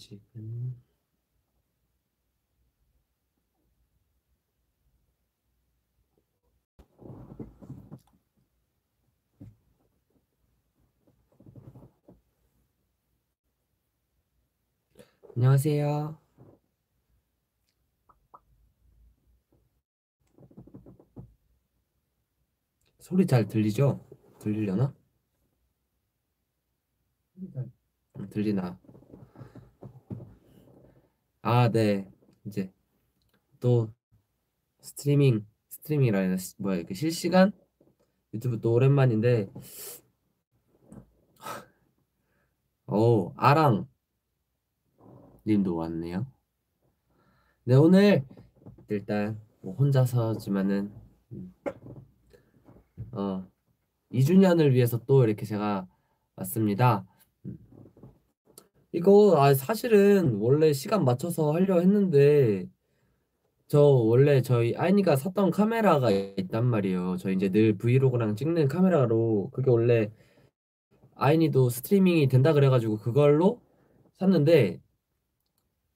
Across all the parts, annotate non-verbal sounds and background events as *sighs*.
아직은 안녕하세요. 소리 잘 들리죠? 들리려나? 음, 들리나? 아, 네. 이제 또 스트리밍 스트리밍이라 해야 되나? 시- 뭐야 이렇게 실시간 유튜브 또 오랜만인데 *laughs* 오 아랑 님도 왔네요. 네 오늘 일단 뭐 혼자서지만은 음, 어 2주년을 위해서 또 이렇게 제가 왔습니다. 음. 이거 아 사실은 원래 시간 맞춰서 하려 했는데 저 원래 저희 아이니가 샀던 카메라가 있단 말이에요. 저 이제 늘 브이로그랑 찍는 카메라로 그게 원래 아이니도 스트리밍이 된다 그래가지고 그걸로 샀는데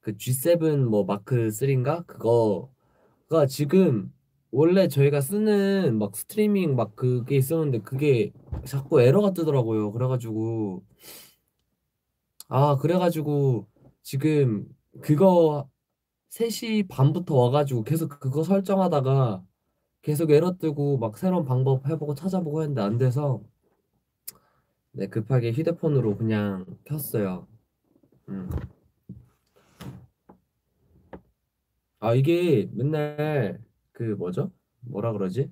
그 G7 뭐 마크 3인가 그거가 지금 원래 저희가 쓰는 막 스트리밍 막 그게 있었는데 그게 자꾸 에러가 뜨더라고요. 그래가지고 아 그래가지고 지금 그거 3시 반부터 와가지고 계속 그거 설정하다가 계속 에러 뜨고 막 새로운 방법 해보고 찾아보고 했는데 안 돼서 네 급하게 휴대폰으로 그냥 켰어요. 음. 아 이게 맨날 그 뭐죠? 뭐라 그러지?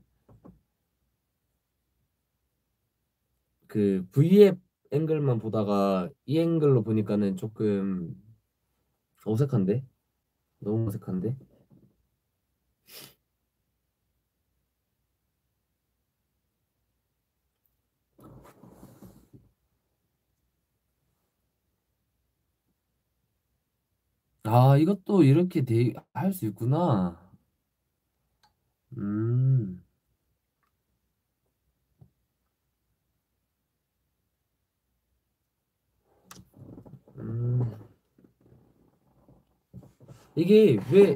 그 V앱 앵글만 보다가 이 앵글로 보니까는 조금 어색한데? 너무 어색한데? 아 이것도 이렇게 할 수 있구나. 음. 음. 이게 왜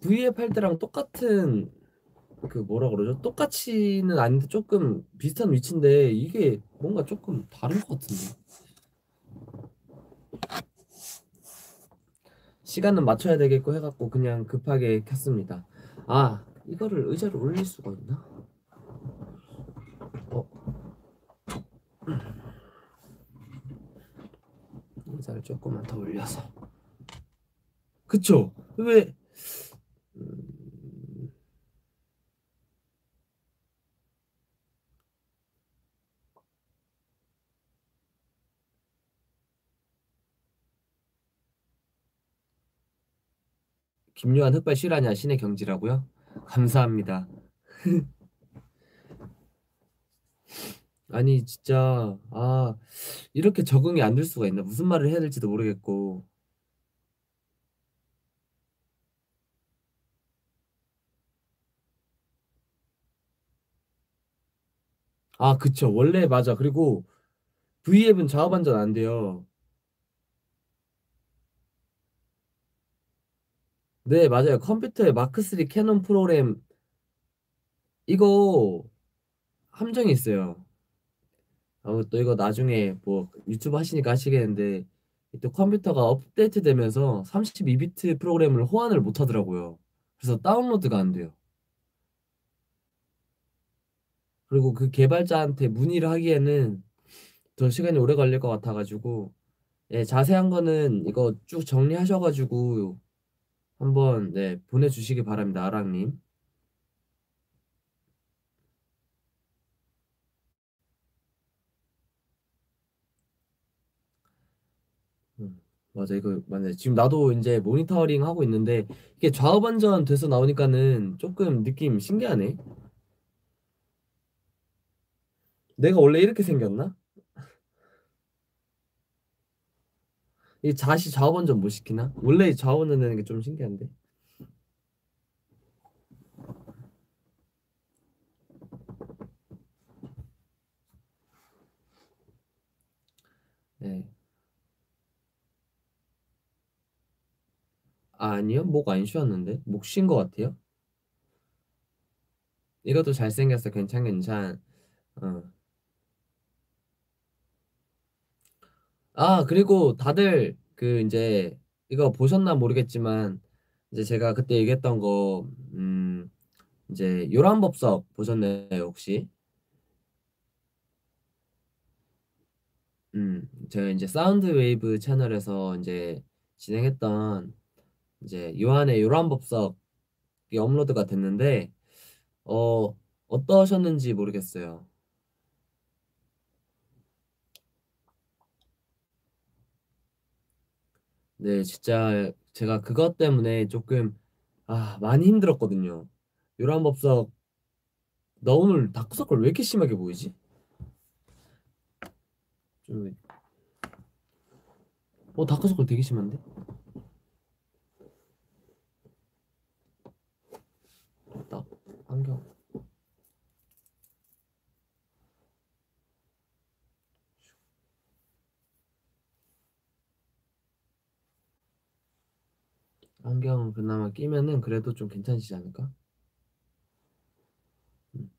V앱 할 때랑 똑같은 그 뭐라 그러죠? 똑같이는 아닌데 조금 비슷한 위치인데 이게 뭔가 조금 다른 것 같은데. 시간은 맞춰야 되겠고 해갖고 그냥 급하게 켰습니다. 아 이거를 의자로 올릴 수가 있나? 어 의자를 조금만 더 올려서 그쵸? 왜 음... 김요한 흑발 실화냐 신의 경지라고요? 감사합니다. *laughs* 아니 진짜 아 이렇게 적응이 안 될 수가 있나 무슨 말을 해야 될지도 모르겠고 아 그쵸. 원래 맞아. 그리고 V앱은 좌우 반전 안 돼요. 네 맞아요. 컴퓨터에 마크3 캐논 프로그램 이거 함정이 있어요. 어, 또 이거 나중에 뭐 유튜브 하시니까 하시겠는데 또 컴퓨터가 업데이트 되면서 32비트 프로그램을 호환을 못 하더라고요. 그래서 다운로드가 안 돼요. 그리고 그 개발자한테 문의를 하기에는 더 시간이 오래 걸릴 것 같아가지고 예, 자세한 거는 이거 쭉 정리하셔가지고 한번 네, 보내주시기 바랍니다. 아랑님. 음, 맞아 이거 맞네 지금 나도 이제 모니터링 하고 있는데 이게 좌우 반전 돼서 나오니까는 조금 느낌 신기하네 내가 원래 이렇게 생겼나? 이 자시 좌우 반전 못 시키나? 원래 좌우 반전 되는 게 좀 신기한데 네 아 니요, 목 안 쉬었는데 목 쉰 것 같아요. 이것도 잘생겼어, 괜찮 괜찮. 어. 아 그리고 다들 그 이제 이거 보셨나 모르겠지만 이제 제가 그때 얘기했던 거 음, 이제 요란법석 보셨나요 혹시? 음, 제가 이제 사운드 웨이브 채널에서 이제 진행했던 이제 요한의 요란법석이 업로드가 됐는데 어 어떠셨는지 모르겠어요. 네, 진짜 제가 그것 때문에 조금 아 많이 힘들었거든요. 요란법석 나 오늘 다크서클 왜 이렇게 심하게 보이지? 좀, 어 다크서클 되게 심한데? 나 안경 안경 그나마 끼면은 그래도 좀 괜찮지지 않을까? 음.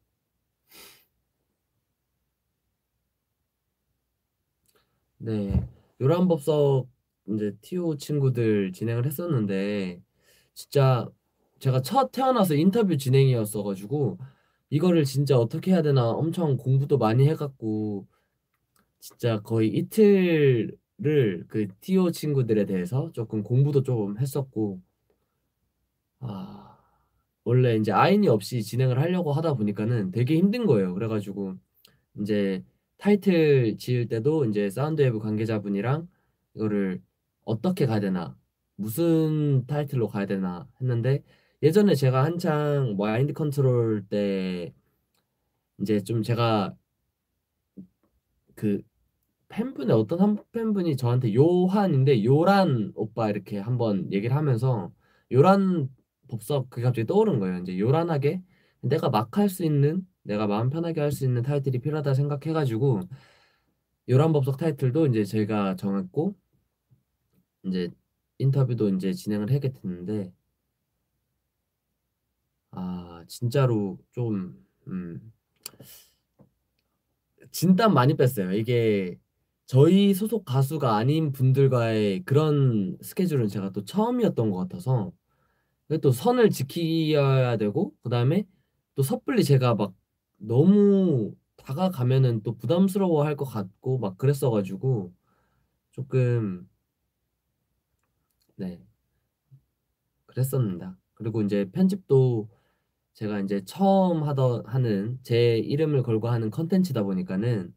네, 요란법석 이제 티오 친구들 진행을 했었는데 진짜 제가 첫 태어나서 인터뷰 진행이었어가지고 이거를 진짜 어떻게 해야 되나 엄청 공부도 많이 해갖고 진짜 거의 이틀 을그 티오 친구들에 대해서 조금 공부도 조금 했었고 아 원래 이제 아인이 없이 진행을 하려고 하다 보니까는 되게 힘든 거예요. 그래가지고 이제 타이틀 지을 때도 이제 사운드웨이브 관계자분이랑 이거를 어떻게 가야 되나 무슨 타이틀로 가야 되나 했는데 예전에 제가 한창 뭐 mind control 때 이제 좀 제가 그 팬분의 어떤 한 팬분이 저한테 요한인데 요란 오빠 이렇게 한번 얘기를 하면서 요란 법석 그게 갑자기 떠오른 거예요. 이제 요란하게 내가 막 할 수 있는 내가 마음 편하게 할 수 있는 타이틀이 필요하다 생각해가지고 요란 법석 타이틀도 이제 제가 정했고 이제 인터뷰도 이제 진행을 하게 됐는데 아 진짜로 좀 음, 진땀 많이 뺐어요. 이게 저희 소속 가수가 아닌 분들과의 그런 스케줄은 제가 또 처음이었던 것 같아서 또 선을 지켜야 되고 그다음에 또 섣불리 제가 막 너무 다가가면은 또 부담스러워 할 것 같고 막 그랬어가지고 조금 네 그랬었습니다. 그리고 이제 편집도 제가 이제 처음 하던 하는 제 이름을 걸고 하는 컨텐츠다 보니까는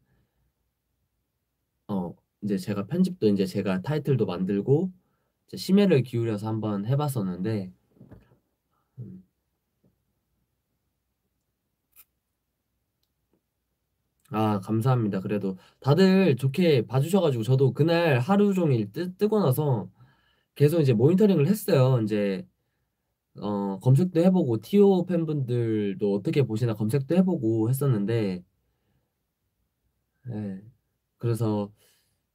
어 이제 제가 편집도 이제 제가 타이틀도 만들고 이제 심혈을 기울여서 한번 해봤었는데 음, 아 감사합니다. 그래도 다들 좋게 봐주셔가지고 저도 그날 하루 종일 뜨, 뜨고 나서 계속 이제 모니터링을 했어요. 이제 어 검색도 해보고 티오 팬분들도 어떻게 보시나 검색도 해보고 했었는데 네, 그래서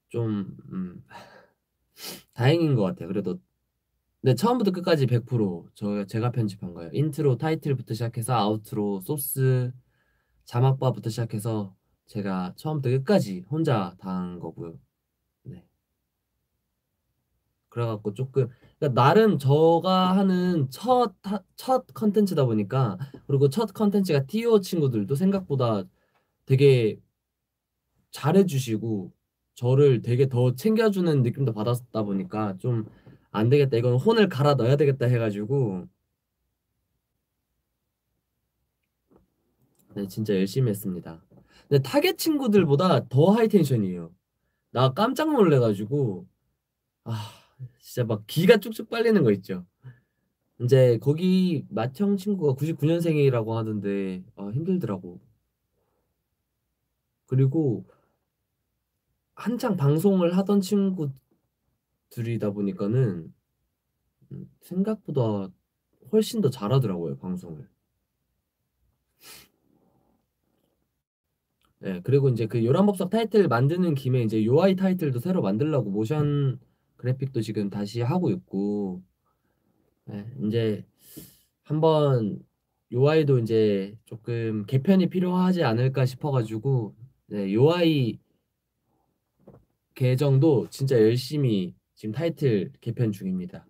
좀 음, *sighs* 다행인 것 같아요. 그래도 네, 처음부터 끝까지 100%저 제가 편집한 거예요. 인트로 타이틀부터 시작해서 outro 소스 자막바부터 시작해서 제가 처음부터 끝까지 혼자 다 한 거고요. 네. 그래갖고 조금 그러니까 나름 저가 하는 첫 첫 컨텐츠다 보니까 그리고 첫 컨텐츠가 티오 친구들도 생각보다 되게 잘해주시고 저를 되게 더 챙겨주는 느낌도 받았다 보니까 좀 안 되겠다 이건 혼을 갈아 넣어야 되겠다 해가지고 네 진짜 열심히 했습니다. 근데 타겟 친구들보다 더 high tension이에요. 나 깜짝 놀래가지고 아 진짜 막 기가 쭉쭉 빨리는 거 있죠. 이제 거기 맏형 친구가 99년생이라고 하던데 아 힘들더라고. 그리고 한창 방송을 하던 친구들이다 보니까는 음, 생각보다 훨씬 더 잘하더라고요, 방송을. 네, 그리고 이제 그 요란법석 타이틀 만드는 김에 이제 UI 타이틀도 새로 만들려고 모션 그래픽도 지금 다시 하고 있고 네, 이제 한번 요아이도 이제 조금 개편이 필요하지 않을까 싶어가지고 네, 요아이 계정도 진짜 열심히 지금 타이틀 개편 중입니다.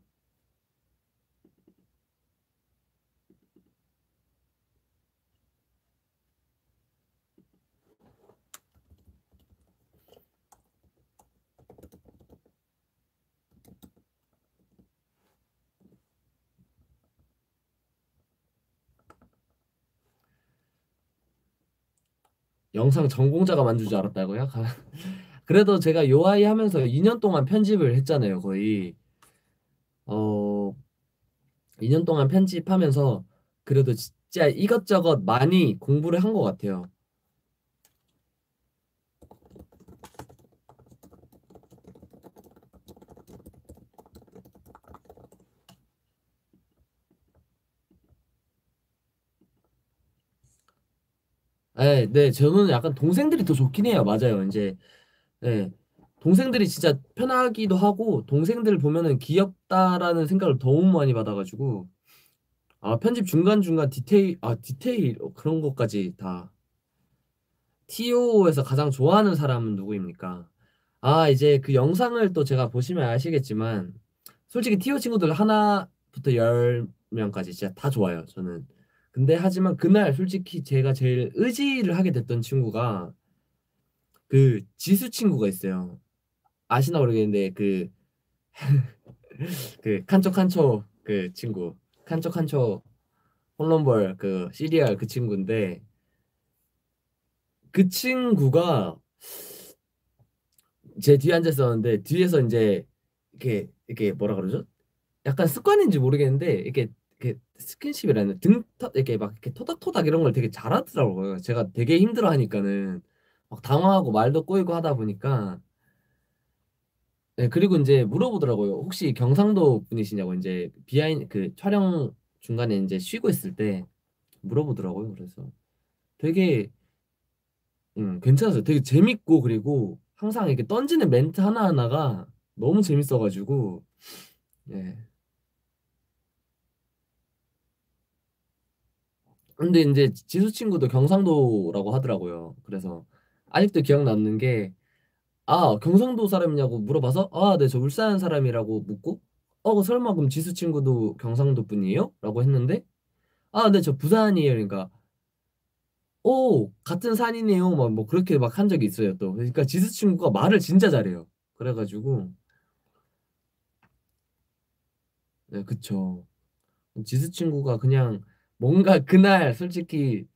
영상 전공자가 만들 줄 알았다고요? *laughs* 그래도 제가 요아이 하면서 2년 동안 편집을 했잖아요, 거의. 어, 2년 동안 편집하면서 그래도 진짜 이것저것 많이 공부를 한 것 같아요. 네, 네, 저는 약간 동생들이 더 좋긴 해요. 맞아요. 이제, 네, 동생들이 진짜 편하기도 하고, 동생들 보면은 귀엽다라는 생각을 너무 많이 받아가지고, 아, 편집 중간 중간 디테일, 아, 디테일, 어, 그런 것까지 다. TO에서 가장 좋아하는 사람은 누구입니까? 아, 이제 그 영상을 또 제가 보시면 아시겠지만, 솔직히 TO 친구들 하나부터 열 명까지 진짜 다 좋아요, 저는. 근데 하지만 그날 솔직히 제가 제일 의지를 하게 됐던 친구가 그 지수 친구가 있어요. 아시나 모르겠는데 그 *laughs* 그 칸초 칸초 그 친구 칸초 칸초 홈런볼 그 시리얼 그 친구인데 그 친구가 제 뒤에 앉아 있었는데 뒤에서 이제 이렇게 이렇게 뭐라 그러죠? 약간 습관인지 모르겠는데 이렇게 이렇게 스킨십이라는 등 터, 이렇게 막 이렇게 토닥토닥 이런 걸 되게 잘하더라고요. 제가 되게 힘들어 하니까는 막 당황하고 말도 꼬이고 하다 보니까 네, 그리고 이제 물어보더라고요. 혹시 경상도 분이시냐고 이제 비하인 그 촬영 중간에 이제 쉬고 있을 때 물어보더라고요. 그래서 되게 음, 괜찮았어요. 되게 재밌고 그리고 항상 이렇게 던지는 멘트 하나하나가 너무 재밌어가지고 예. 근데 이제 지수 친구도 경상도라고 하더라고요. 그래서 아직도 기억 남는 게 아, 경상도 사람이냐고 물어봐서 아, 네, 저 울산 사람이라고 묻고 어, 설마 그럼 지수 친구도 경상도 분이에요? 라고 했는데 아, 네, 저 부산이에요. 그러니까 오, 같은 산이네요. 막 뭐 그렇게 막 한 적이 있어요, 또. 그러니까 지수 친구가 말을 진짜 잘해요. 그래 가지고 네, 그쵸. 지수 친구가 그냥 뭔가 그날 솔직히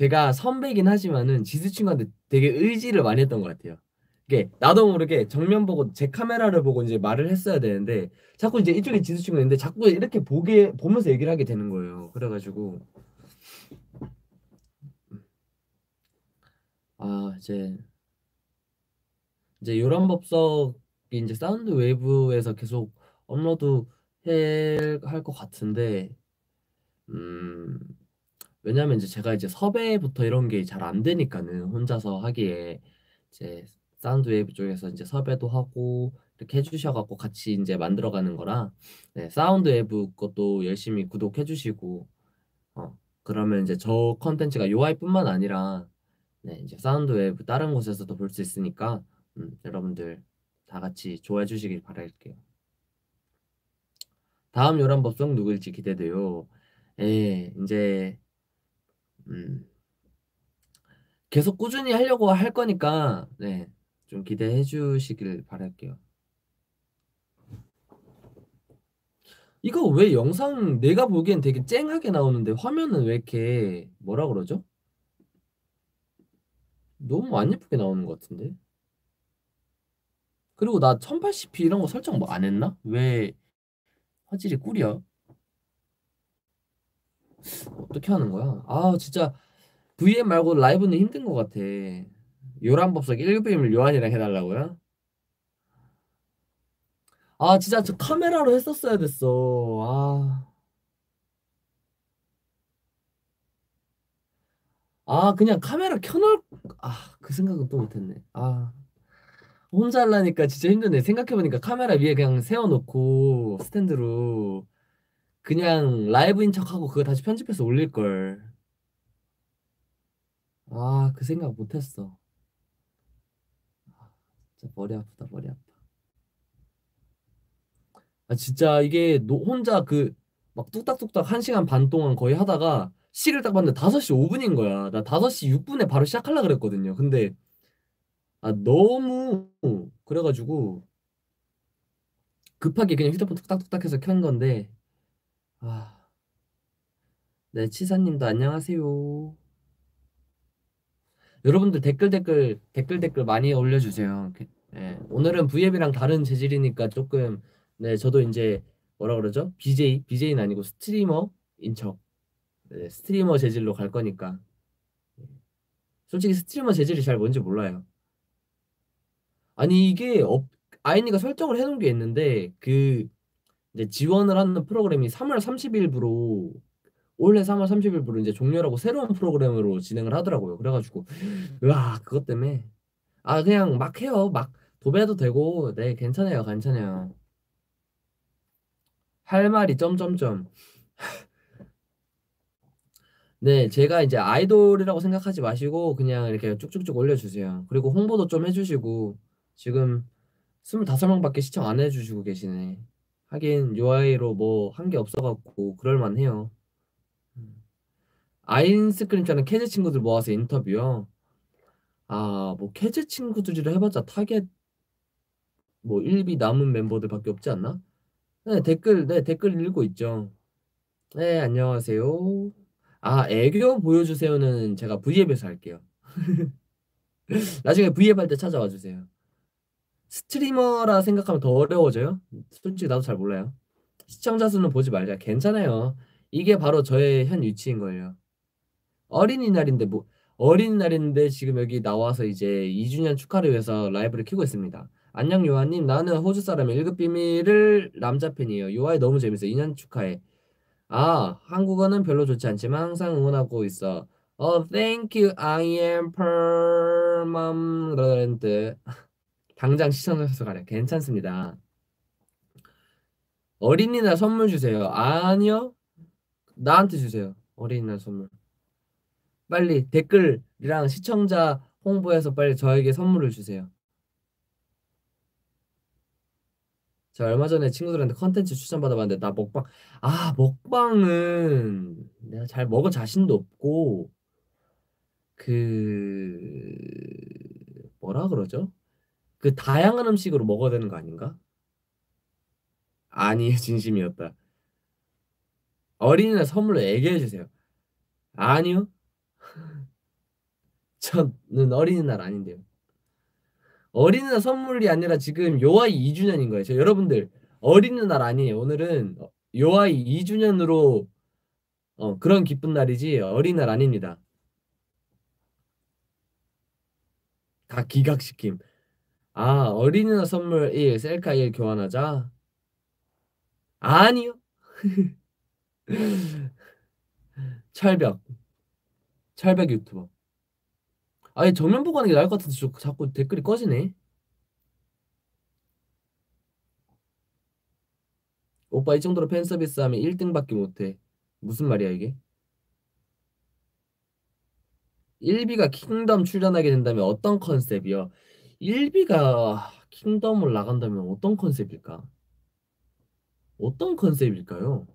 제가 선배긴 하지만은 지수 친구한테 되게 의지를 많이 했던 것 같아요. 이게 나도 모르게 정면 보고 제 카메라를 보고 이제 말을 했어야 되는데 자꾸 이제 이쪽에 지수 친구가 있는데 자꾸 이렇게 보게 보면서 얘기를 하게 되는 거예요. 그래가지고 아 이제 이제 요란법석이 이제 사운드 웨이브에서 계속 업로드 해할 것 같은데 음 왜냐면 이제 제가 이제 섭외부터 이런 게 잘 안 되니까는 혼자서 하기에 이제 사운드 웨이브 쪽에서 이제 섭외도 하고 이렇게 해주셔갖고 같이 이제 만들어가는 거라 네, 사운드 웨이브 것도 열심히 구독해 주시고 어 그러면 이제 저 컨텐츠가 UI뿐만 아니라 네, 이제 사운드 웨이브 다른 곳에서도 볼 수 있으니까 음, 여러분들 다 같이 좋아해 주시길 바랄게요. 다음 요란법석 누구일지 기대돼요. 예, 이제 음, 계속 꾸준히 하려고 할 거니까 네, 좀 기대해 주시길 바랄게요. 이거 왜 영상 내가 보기엔 되게 쨍하게 나오는데 화면은 왜 이렇게 뭐라 그러죠? 너무 안 예쁘게 나오는 것 같은데? 그리고 나 1080p 이런 거 설정 뭐 안 했나? 왜 화질이 꿀이야? 어떻게 하는 거야? 아 진짜 VM 말고 라이브는 힘든 것 같아. 요란법석 1BM을 요한이랑 해달라고요? 아 진짜 저 카메라로 했었어야 됐어. 아. 아 그냥 카메라 켜놓을 아 그 생각은 또 못했네. 아 혼자 하려니까 진짜 힘드네. 생각해보니까 카메라 위에 그냥 세워놓고 스탠드로 그냥 라이브인 척하고 그거 다시 편집해서 올릴 걸. 아, 그 생각 못 했어. 진짜 머리 아프다, 머리 아파. 아, 진짜 이게 노, 혼자 그 막 뚝딱뚝딱 한 시간 반 동안 거의 하다가 시계를 딱 봤는데 5시 5분인 거야. 나 5시 6분에 바로 시작하려 그랬거든요. 근데 아, 너무 그래가지고 급하게 그냥 휴대폰 뚝딱뚝딱 해서 켠 건데 아, 네, 치사님도 안녕하세요. 여러분들 댓글 댓글 댓글 댓글 많이 올려주세요. 네, 오늘은 V앱이랑 다른 재질이니까 조금 네 저도 이제 뭐라 그러죠? BJ BJ는 아니고 streamer인 척 네, 스트리머 재질로 갈 거니까 솔직히 스트리머 재질이 잘 뭔지 몰라요. 아니 이게 업, 아이니가 설정을 해놓은 게 있는데 그 이제 지원을 하는 프로그램이 3월 30일부로 올해 3월 30일부로 이제 종료라고 새로운 프로그램으로 진행을 하더라고요. 그래가지고 으아 그것 때문에 아 그냥 막 해요. 막 도배해도 되고 네 괜찮아요, 괜찮아요. 할 말이 점점점. 네, 제가 이제 아이돌이라고 생각하지 마시고 그냥 이렇게 쭉쭉쭉 올려주세요. 그리고 홍보도 좀 해주시고 지금 25명밖에 시청 안 해주시고 계시네. 하긴 UI로 뭐 한 게 없어갖고 그럴만해요. 아인스크림처럼 캐즈 친구들 모아서 인터뷰요. 아, 뭐 캐즈 친구들이라 해봤자 타겟 뭐 1비 남은 멤버들밖에 없지 않나? 네, 댓글, 네, 댓글 읽고 있죠. 네, 안녕하세요. 아, 애교 보여주세요는 제가 V앱에서 할게요. *laughs* 나중에 V앱 할 때 찾아와 주세요. 스트리머라 생각하면 더 어려워져요? 솔직히 나도 잘 몰라요. 시청자 수는 보지 말자. 괜찮아요. 이게 바로 저의 현 위치인 거예요. 어린이날인데 뭐 어린이날인데 지금 여기 나와서 이제 2주년 축하를 위해서 라이브를 키고 있습니다. 안녕 요한님 나는 호주 사람의 1급 비밀을 남자 팬이에요. 요아이 너무 재밌어. 2년 축하해. 아 한국어는 별로 좋지 않지만 항상 응원하고 있어. 어 thank you I am permanent. 당장 시청해서 가래. 괜찮습니다. 어린이날 선물 주세요. 아니요. 나한테 주세요. 어린이날 선물. 빨리 댓글이랑 시청자 홍보해서 빨리 저에게 선물을 주세요. 저 얼마 전에 친구들한테 컨텐츠 추천받아봤는데 나 먹방 아 먹방은 내가 잘 먹을 자신도 없고 그 뭐라 그러죠? 그 다양한 음식으로 먹어야 되는 거 아닌가? 아니 *laughs* 진심이었다. 어린이날 선물로 얘기해 주세요. 아니요. *laughs* 저는 어린이날 아닌데요. 어린이날 선물이 아니라 지금 요아이 2주년인 거예요. 저 여러분들 어린이날 아니에요. 오늘은 요아이 2주년으로 어, 그런 기쁜 날이지 어린이날 아닙니다. 다 기각시킴. 아 어린이날 선물 1 셀카 1 교환하자. 아니요. *laughs* 철벽. 철벽 유튜버. 아니 정면 보고 하는 게 나을 것 같은데 자꾸 댓글이 꺼지네. 오빠 이 정도로 팬 서비스 하면 1등밖에 못해. 무슨 말이야 이게? 1비가 킹덤 출연하게 된다면 어떤 컨셉이요? 1비가 킹덤을 나간다면 어떤 컨셉일까? 어떤 컨셉일까요?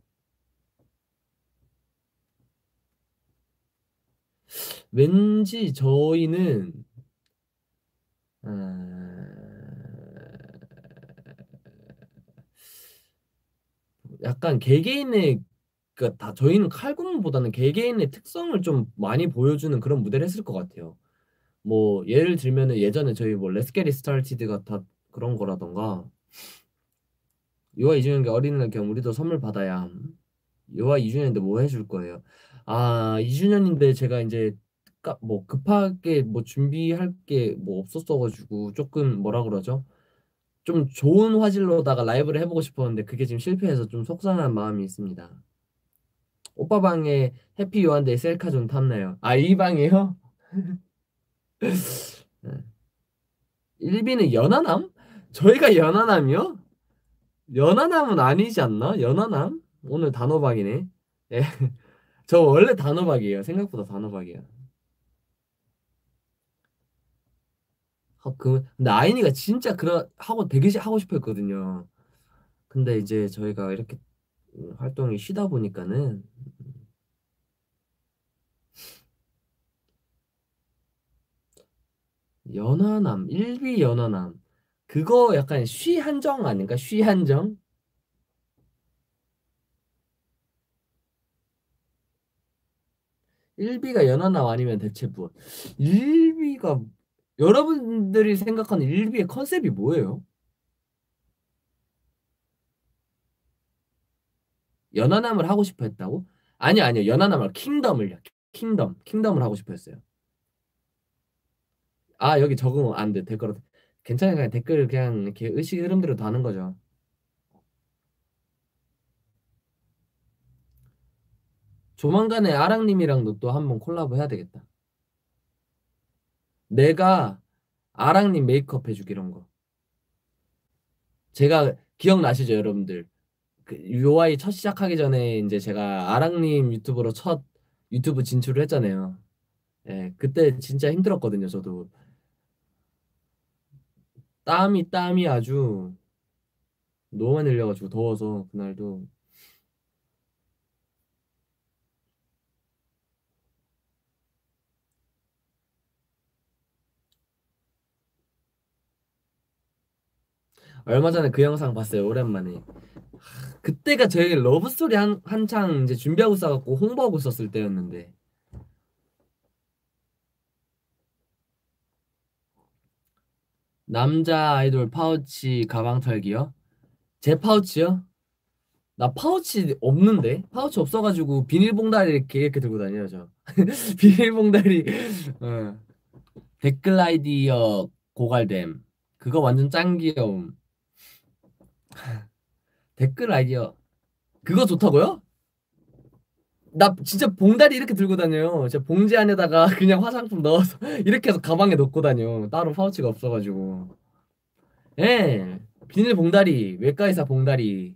왠지 저희는 아, 약간 개개인의 그다 저희는 칼군무보다는 개개인의 특성을 좀 많이 보여주는 그런 무대를 했을 것 같아요. 뭐 예를 들면은 예전에 저희 뭐 It Started가 다 그런 거라던가 요아 이주년께 어린이날 겸 우리도 선물 받아야 요아 이주년인데 뭐 해줄 거예요? 아 2주년인데 제가 이제 뭐 급하게 뭐 준비할 게 뭐 없었어가지고 조금 뭐라 그러죠? 좀 좋은 화질로다가 라이브를 해보고 싶었는데 그게 지금 실패해서 좀 속상한 마음이 있습니다. 오빠 방에 해피 요한데 셀카 좀 탐나요. 아 이 방이요? *laughs* 일비는 연하남? 저희가 연하남이요? 연하남은 아니지 않나? 연하남? 오늘 단호박이네. 예. *laughs* 저 원래 단호박이에요. 생각보다 단호박이야. 어, 그 근데 아이니가 진짜 그러 하고 되게 시- 하고 싶어 했거든요. 근데 이제 저희가 이렇게 음, 활동이 쉬다 보니까는 연하남, 일비 연하남. 그거 약간 쉬 한정 아닌가? 쉬 한정? 일비가 연하남 아니면 대체 뭐? 일비가 여러분들이 생각하는 일비의 컨셉이 뭐예요? 연하남을 하고 싶어 했다고? 아니요, 아니요. 연하남을 킹덤을요. 킹덤. 킹덤을 하고 싶어 했어요. 아, 여기 적응 안 돼. 댓글. 괜찮아요. 그냥 댓글 그냥 이렇게 의식 흐름대로 다는 거죠. 조만간에 아랑님이랑도 또 한번 콜라보 해야 되겠다. 내가 아랑님 메이크업 해주기 이런 거. 제가 기억나시죠, 여러분들? 그 UI 첫 시작하기 전에 이제 제가 아랑님 유튜브로 첫 유튜브 진출을 했잖아요. 예, 그때 진짜 힘들었거든요, 저도. 땀이 땀이 아주 너무 많이 흘려가지고 더워서 그날도 얼마 전에 그 영상 봤어요, 오랜만에. 그때가 저희 러브스토리 한, 한창 이제 준비하고 있어갖고 홍보하고 있었을 때였는데 남자 아이돌 파우치 가방 털기요? 제 pouch요? 나 파우치 없는데? 파우치 없어가지고 비닐봉다리 이렇게 이렇게 들고 다녀요 저 *laughs* 비닐봉다리 어. 댓글 아이디어 고갈됨 그거 완전 짱 귀여움 *laughs* 댓글 아이디어 그거 좋다고요? 나 진짜 봉다리 이렇게 들고 다녀요. 진짜 봉지 안에다가 *laughs* 그냥 화장품 넣어서 이렇게 해서 가방에 넣고 다녀. 따로 파우치가 없어가지고. 예. 비닐 봉다리, 외과의사 봉다리.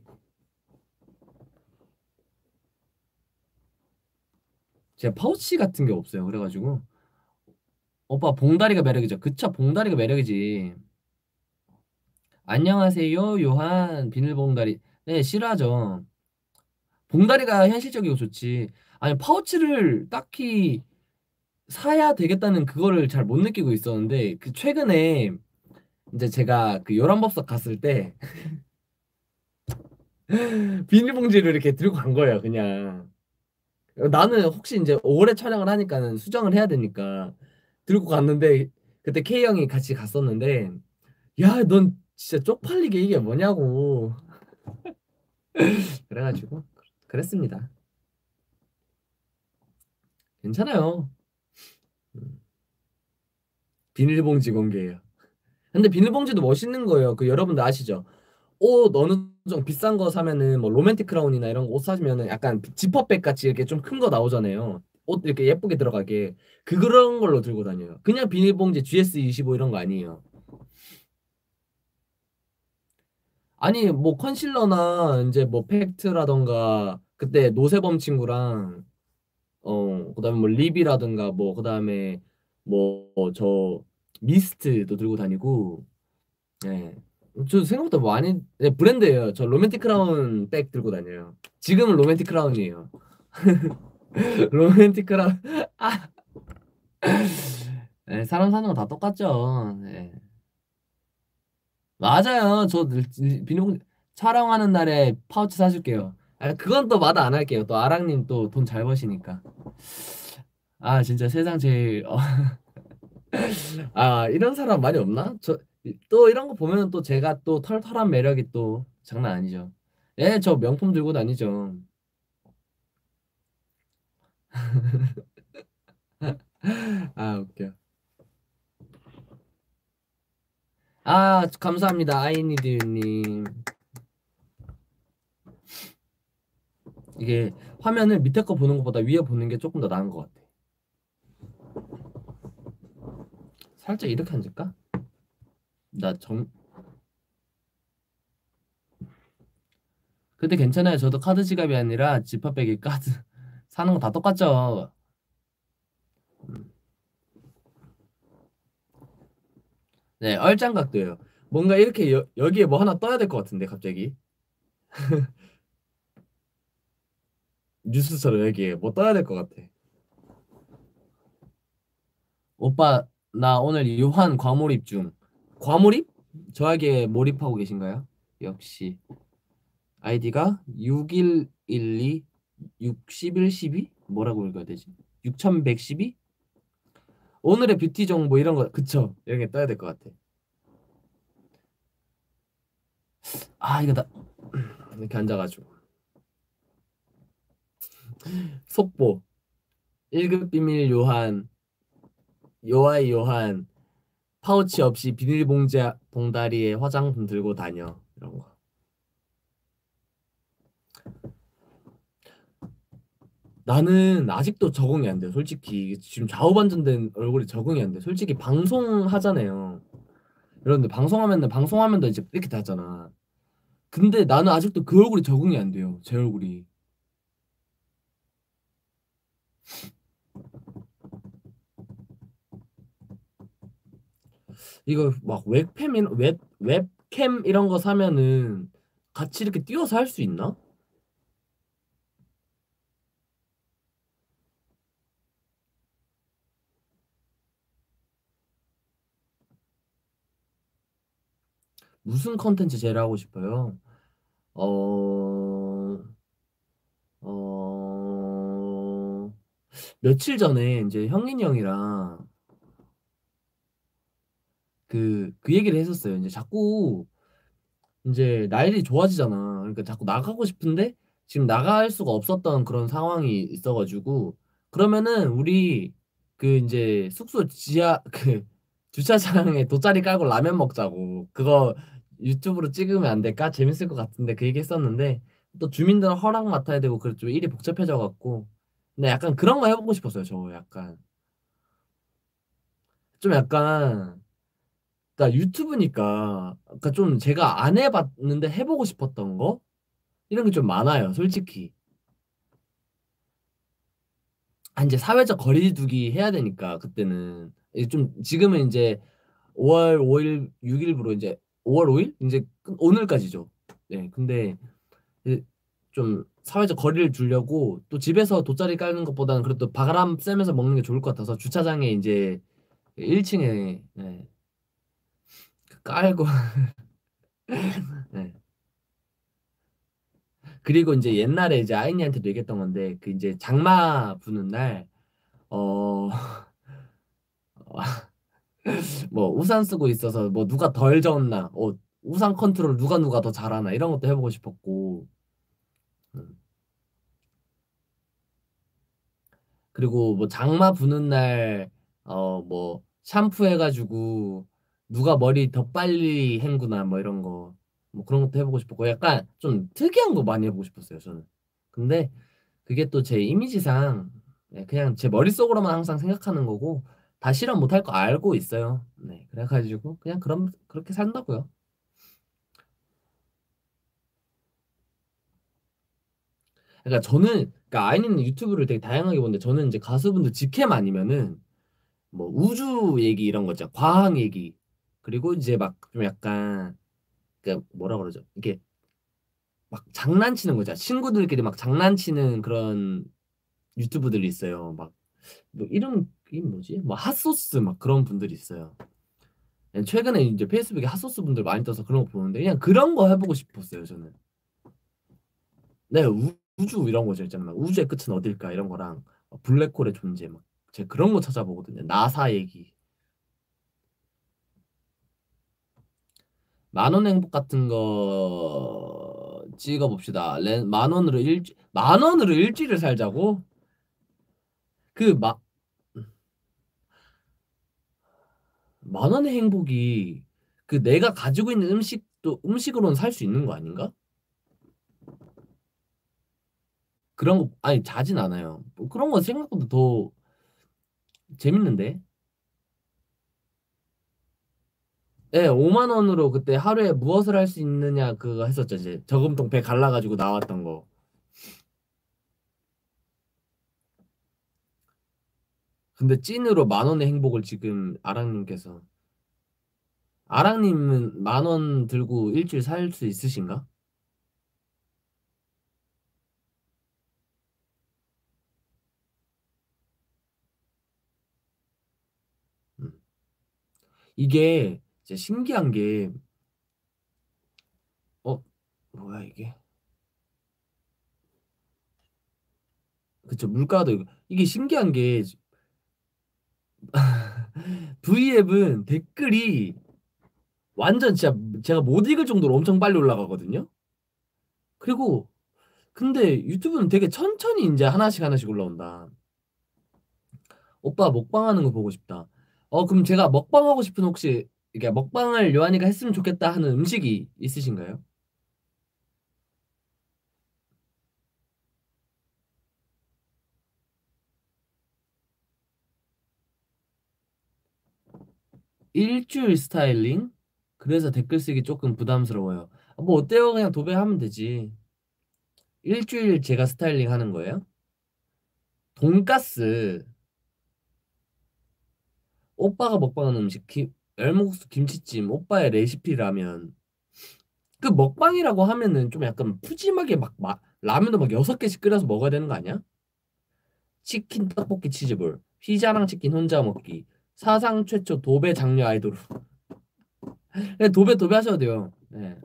제가 파우치 같은 게 없어요. 그래가지고. 오빠 봉다리가 매력이죠. 그쵸, 봉다리가 매력이지. 안녕하세요, 요한. 비닐 봉다리. 네, 싫어하죠. 봉다리가 현실적이고 좋지. 아니, 파우치를 딱히 사야 되겠다는 그거를 잘 못 느끼고 있었는데, 그 최근에 이제 제가 그 요란법석 갔을 때 *laughs* 비닐봉지를 이렇게 들고 간 거예요, 그냥. 나는 혹시 이제 오래 촬영을 하니까는 수정을 해야 되니까 들고 갔는데 그때 K 형이 같이 갔었는데 야, 넌 진짜 쪽팔리게 이게 뭐냐고. *laughs* 그래가지고 그랬습니다. 괜찮아요. 음. 비닐봉지 공개예요. 근데 비닐봉지도 멋있는 거예요. 그 여러분들 아시죠? 옷 어느 좀 비싼 거 사면은 뭐 로맨틱 크라운이나 이런 거 옷 사시면은 약간 지퍼백 같이 이렇게 좀 큰 거 나오잖아요. 옷 이렇게 예쁘게 들어가게 그 그런 걸로 들고 다녀요. 그냥 비닐봉지 GS25 이런 거 아니에요. 아니 뭐 concealer나 이제 뭐 pact라던가 그때 노세범 친구랑 어 그다음에 뭐 lip이라든가 뭐 그다음에 뭐 저 mist도 들고 다니고 예. 저 생각보다 많이 네, 브랜드예요. 저 로맨틱 크라운 bag 들고 다녀요. 지금은 로맨틱 크라운이에요. *laughs* 로맨틱 크라운 *laughs* 아 네, 사람 사는 거 다 똑같죠. 네. 맞아요. 저 비닐봉지 촬영하는 날에 파우치 사줄게요. 아, 그건 또 마다 안 할게요. 또 아랑님 또 돈 잘 버시니까. 아 진짜 세상 제일 어. *laughs* 아 이런 사람 많이 없나? 저 또 이런 거 보면은 또 제가 또 털털한 매력이 또 장난 아니죠. 예, 저 명품 들고 다니죠. *laughs* 아 웃겨. 아 감사합니다 아이니드님. 이게 화면을 밑에 거 보는 것보다 위에 보는 게 조금 더 나은 것 같아. 살짝 이렇게 앉을까? 나 정... 근데 괜찮아요. 저도 카드 지갑이 아니라 지퍼백에 카드 *laughs* 사는 거 다 똑같죠. 네, 얼짱각도예요. 뭔가 이렇게 여, 여기에 뭐 하나 떠야 될 것 같은데 갑자기 *laughs* 뉴스처럼 여기에 뭐 떠야 될 것 같아. 오빠 나 오늘 요한 과몰입 중. 과몰입? 저에게 몰입하고 계신가요? 역시 아이디가 6112 6112 뭐라고 읽어야 되지? 6112 오늘의 뷰티 정보 이런 거 그쵸? 이런 게 떠야 될 것 같아. 아 이거 다 이렇게 앉아가지고 속보 1급 비밀 요한 요아이 요한 파우치 없이 비닐봉지 봉다리에 화장품 들고 다녀 이런 거. 나는 아직도 적응이 안 돼. 솔직히 지금 좌우반전된 얼굴이 적응이 안 돼. 솔직히 방송하잖아요. 그런데 방송하면은 방송하면도 이제 이렇게 되잖아. 근데 나는 아직도 그 얼굴이 적응이 안 돼요. 제 얼굴이. 이거 막 webcam web webcam 이런 거 사면은 같이 이렇게 띄워서 할 수 있나? 무슨 컨텐츠 제일 하고 싶어요? 어, 어, 며칠 전에 이제 형인 형이랑 그, 그 얘기를 했었어요. 이제 자꾸 이제 나일이 좋아지잖아. 그러니까 자꾸 나가고 싶은데 지금 나갈 수가 없었던 그런 상황이 있어가지고 그러면은 우리 그 이제 숙소 지하 *laughs* 그 주차장에 돗자리 깔고 라면 먹자고 그거 유튜브로 찍으면 안 될까? 재밌을 것 같은데 그 얘기 했었는데 또 주민들 허락 맡아야 되고 그래 좀 일이 복잡해져 갖고 근데 약간 그런 거 해보고 싶었어요. 저 약간 좀 약간 그러니까 유튜브니까 그러니까 좀 제가 안 해봤는데 해보고 싶었던 거 이런 게 좀 많아요, 솔직히. 아, 이제 사회적 거리두기 해야 되니까 그때는 좀 지금은 이제 5월 5일 6일부로 이제 5월 5일 이제 오늘까지죠. 네, 근데 좀 사회적 거리를 두려고 또 집에서 돗자리 깔는 것보다는 그래도 바람 쐬면서 먹는 게 좋을 것 같아서 주차장에 이제 1층에 네, 깔고 네. *laughs* 그리고 이제 옛날에 이제 아이니한테도 얘기했던 건데 그 이제 장마 부는 날 어, *laughs* 뭐 우산 쓰고 있어서 뭐 누가 덜 젖나 어, 우산 컨트롤 누가 누가 더 잘하나 이런 것도 해보고 싶었고. 음. 그리고 뭐 장마 부는 날 어 뭐 샴푸 해가지고 누가 머리 더 빨리 헹구나 뭐 이런 거 뭐 그런 것도 해보고 싶었고. 약간 좀 특이한 거 많이 해보고 싶었어요 저는. 근데 그게 또 제 이미지상 네, 그냥 제 머릿속으로만 항상 생각하는 거고 다 실현 못할 거 알고 있어요 네 그래가지고 그냥 그럼 그렇게 산다고요 그러니까 저는 그러니까 아이는 유튜브를 되게 다양하게 보는데 저는 이제 가수분들 직캠 아니면은 뭐 우주 얘기 이런 거 있잖아 과학 얘기 그리고 이제 막 좀 약간 그 뭐라 그러죠? 이게 막 장난치는 거죠. 친구들끼리 막 장난치는 그런 유튜브들이 있어요. 막 뭐 이름 이 뭐지? 뭐 핫소스 막 그런 분들이 있어요. 네, 최근에 이제 페이스북에 핫소스 분들 많이 떠서 그런 거 보는데 그냥 그런 거 해보고 싶었어요. 저는. 네 우주 이런 거죠 있잖아요. 우주의 끝은 어딜까 이런 거랑 블랙홀의 존재 막 제가 그런 거 찾아보거든요. 나사 얘기. 만원 행복 같은 거 찍어봅시다. 만 원으로 일주 만 원으로 일주일을 살자고? 그 마, 만 원의 행복이 그 내가 가지고 있는 음식도 음식으로는 살 수 있는 거 아닌가? 그런 거 아니 자진 않아요. 뭐 그런 거 생각보다 더 재밌는데. 예, 5만 원으로 그때 하루에 무엇을 할 수 있느냐 그거 했었죠. 이제 저금통 배 갈라가지고 나왔던 거. 근데 찐으로 만 원의 행복을 지금 아랑님께서 아랑님은 만 원 들고 일주일 살 수 있으신가? 음. 이게 이제 신기한 게 어, 뭐야 이게? 그쵸 물가도 이게 신기한 게 *laughs* V앱은 댓글이 완전 진짜 제가 못 읽을 정도로 엄청 빨리 올라가거든요. 그리고 근데 유튜브는 되게 천천히 이제 하나씩 하나씩 올라온다. 오빠 먹방하는 거 보고 싶다. 어 그럼 제가 먹방하고 싶은 혹시 이게 먹방을 요한이가 했으면 좋겠다 하는 음식이 있으신가요? 일주일 스타일링? 그래서 댓글 쓰기 조금 부담스러워요. 뭐 어때요? 그냥 도배하면 되지. 일주일 제가 스타일링 하는 거예요? 돈가스. 오빠가 먹방하는 음식, 김, 열무국수 김치찜, 오빠의 레시피라면. 그 먹방이라고 하면은 좀 약간 푸짐하게 막, 막 라면도 막 여섯 개씩 끓여서 먹어야 되는 거 아니야? 치킨 떡볶이 치즈볼, 피자랑 치킨 혼자 먹기, 사상 최초 도배 장녀 아이돌. 네, 도배 도배 하셔도 돼요. 네.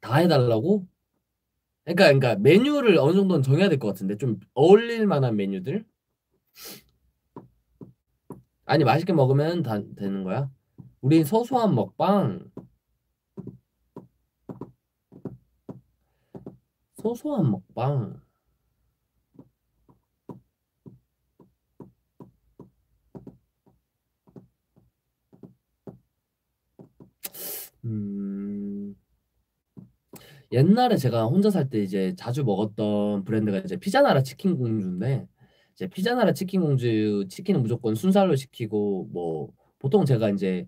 다 해달라고? 그러니까 그러니까 메뉴를 어느 정도는 정해야 될 것 같은데 좀 어울릴 만한 메뉴들. 아니 맛있게 먹으면 다 되는 거야. 우린 소소한 먹방. 소소한 먹방. 옛날에 제가 혼자 살 때 이제 자주 먹었던 브랜드가 이제 피자나라 치킨 공주인데 이제 피자나라 치킨 공주 치킨은 무조건 순살로 시키고 뭐 보통 제가 이제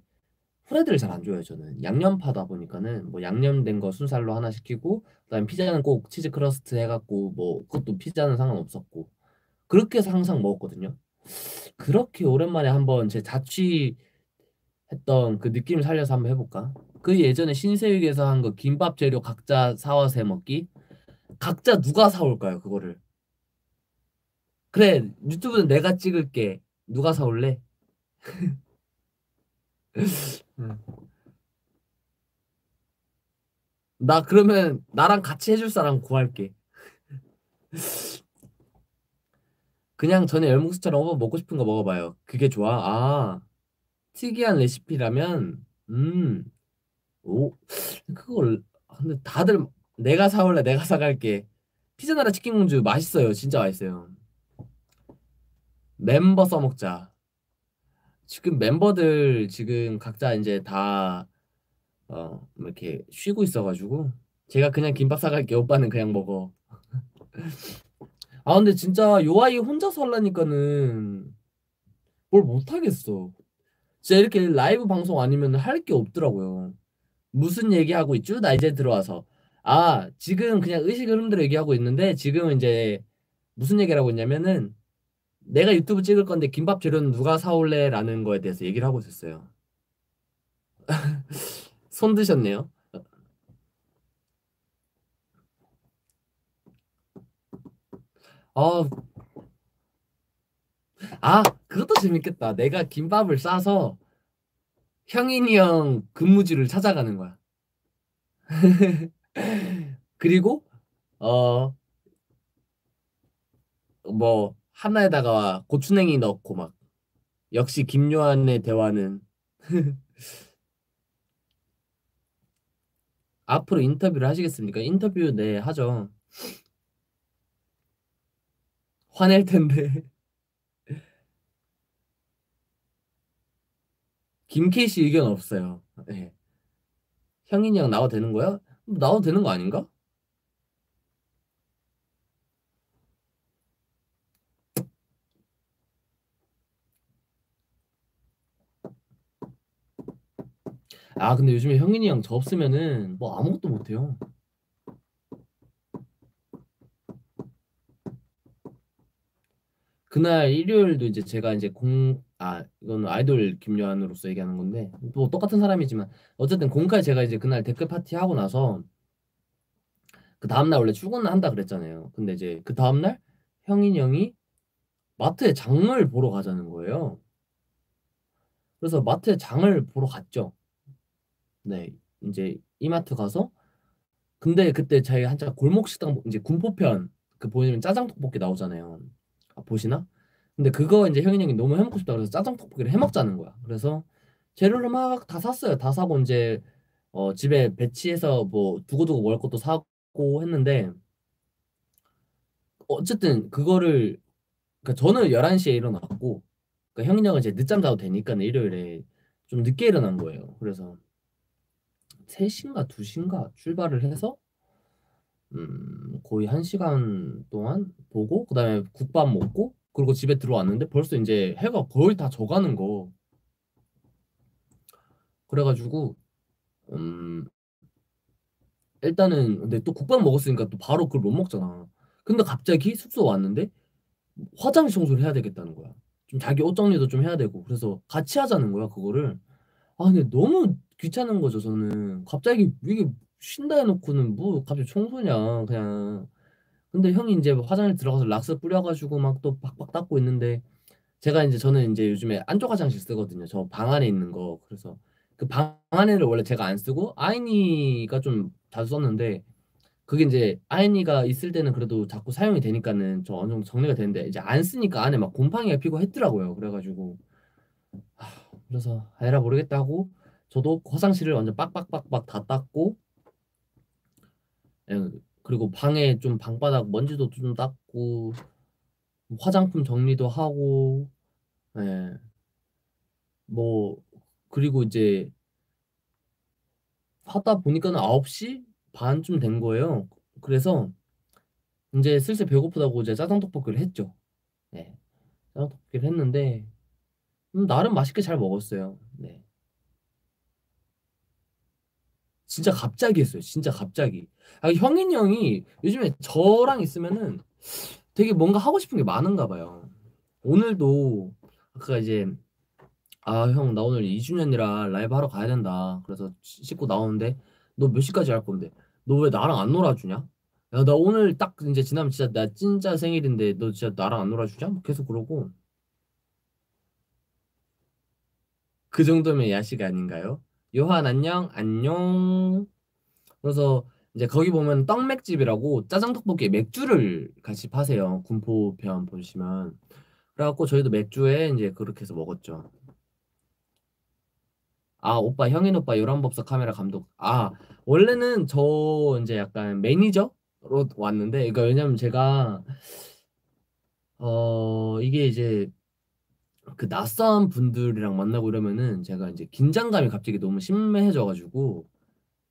후라이드를 잘안 좋아해요 저는. 양념파다 보니까는 뭐 양념된 거 순살로 하나 시키고 그다음에 피자는 꼭 치즈 crust 해갖고 뭐 그것도 피자는 상관없었고 그렇게 해서 항상 먹었거든요. 그렇게 오랜만에 한번 제 자취 했던 그 느낌을 살려서 한번 해볼까? 그 예전에 신세육에서 한 거 김밥 재료 각자 사와서 해 먹기 각자 누가 사올까요 그거를 그래 유튜브는 내가 찍을게 누가 사올래? 응. *laughs* 나 그러면 나랑 같이 해줄 사람 구할게 *laughs* 그냥 전에 열무국수처럼 한번 먹고 싶은 거 먹어봐요 그게 좋아? 아 특이한 레시피라면 음 오 그걸 근데 다들 내가 사올래 내가 사갈게. 피자나라 치킨 공주 맛있어요. 진짜 맛있어요. 멤버 써먹자. 지금 멤버들 지금 각자 이제 다 어, 뭐 이렇게 쉬고 있어가지고 제가 그냥 김밥 사갈게. 오빠는 그냥 먹어. *laughs* 아 근데 진짜 요 아이 혼자서 하려니까는 뭘 못하겠어 진짜 이렇게 라이브 방송 아니면 할 게 없더라고요 무슨 얘기하고 있죠? 나 이제 들어와서 아 지금 그냥 의식 흐름대로 얘기하고 있는데 지금 이제 무슨 얘기를 하고 있냐면은 내가 유튜브 찍을 건데 김밥 재료는 누가 사올래? 라는 거에 대해서 얘기를 하고 있었어요 *laughs* 손 드셨네요. 아, 아, 그것도 재밌겠다. 내가 김밥을 싸서 형인이 형 근무지를 찾아가는 거야. *laughs* 그리고 어, 뭐 하나에다가 고추냉이 넣고 막 역시 김요한의 대화는 *laughs* 앞으로 인터뷰를 하시겠습니까? 인터뷰 네 하죠. *laughs* 화낼 텐데. 김케이 씨 의견 없어요. 네. 형인이 형 나와도 되는 거야? 나와도 되는 거 아닌가? 아 근데 요즘에 형인이 형 저 없으면은 뭐 아무것도 못해요. 그날 일요일도 이제 제가 이제 공, 아, 이거는 아이돌 김요한으로서 얘기하는 건데, 뭐 똑같은 사람이지만, 어쨌든 공카에 제가 이제 그날 댓글 파티 하고 나서, 그 다음날 원래 출근을 한다 그랬잖아요. 근데 이제 그 다음날 형인 형이 마트에 장을 보러 가자는 거예요. 그래서 마트에 장을 보러 갔죠. 네, 이제 이마트 가서, 근데 그때 저희 한참 골목 식당, 이제 군포편, 그 보시면 짜장 떡볶이 나오잖아요. 아, 보시나? 근데 그거 이제 형인 형이 너무 해먹고 싶다 그래서 짜장 떡볶이를 해먹자는 거야. 그래서 재료를 막 다 샀어요. 다 사고 이제 어 집에 배치해서 뭐 두고두고 먹을 것도 사고 했는데 어쨌든 그거를 그러니까 저는 11시에 일어났고 그러니까 형인 형은 이제 늦잠 자도 되니까 일요일에 좀 늦게 일어난 거예요. 그래서 3시인가 2시인가 출발을 해서 음, 거의 한 시간 동안 보고 그다음에 국밥 먹고 그리고 집에 들어왔는데 벌써 이제 해가 거의 다 져가는 거. 그래가지고 음, 일단은 근데 또 국밥 먹었으니까 또 바로 그걸 못 먹잖아. 근데 갑자기 숙소 왔는데 화장실 청소를 해야 되겠다는 거야. 좀 자기 옷 정리도 좀 해야 되고 그래서 같이 하자는 거야 그거를. 아 근데 너무 귀찮은 거죠 저는. 갑자기 이게 쉰다 해놓고는 뭐 갑자기 청소냐 그냥. 근데 형이 이제 화장실 들어가서 락스 뿌려가지고 막또 박박 닦고 있는데 제가 이제 저는 이제 요즘에 안쪽 화장실 쓰거든요. 저 방 안에 있는 거. 그래서 그 방 안에를 원래 제가 안 쓰고 아이니가 좀 자주 썼는데 그게 이제 아이니가 있을 때는 그래도 자꾸 사용이 되니까는 저 어느 정도 정리가 되는데 이제 안 쓰니까 안에 막 곰팡이가 피고 했더라고요. 그래가지고 아, 그래서 에라 모르겠다 하고 저도 화장실을 완전 빡빡빡빡 다 닦고 예, 그리고 방에 좀 방바닥 먼지도 좀 닦고 화장품 정리도 하고 예, 뭐 그리고 이제 하다 보니까는 9시 반쯤 된 거예요. 그래서 이제 슬슬 배고프다고 이제 짜장 떡볶이를 했죠. 네. 짜장 떡볶이를 했는데 음, 나름 맛있게 잘 먹었어요. 네. 진짜 갑자기 했어요. 진짜 갑자기. 아, 형인 형이 요즘에 저랑 있으면은 되게 뭔가 하고 싶은 게 많은가 봐요. 오늘도 아까 이제 아, 형, 나 오늘 2주년이라 라이브 하러 가야 된다. 그래서 씻- 씻고 나오는데 너 몇 시까지 할 건데? 너 왜 나랑 안 놀아주냐? 야, 나 오늘 딱 이제 지나면 진짜 나 진짜 생일인데 너 진짜 나랑 안 놀아주냐? 뭐 계속 그러고 그 정도면 야식 아닌가요? 요한 안녕, 안녕. 그래서 이제 거기 보면 떡맥집이라고 짜장 떡볶이에 맥주를 같이 파세요. 군포편 보시면. 그래갖고 저희도 맥주에 이제 그렇게 해서 먹었죠. 아, 오빠, 형인 오빠 요란법사 카메라 감독. 아, 원래는 저 이제 약간 매니저로 왔는데, 그러니까 왜냐면 제가, 어, 이게 이제 그 낯선 분들이랑 만나고 이러면은 제가 이제 긴장감이 갑자기 너무 심해져가지고,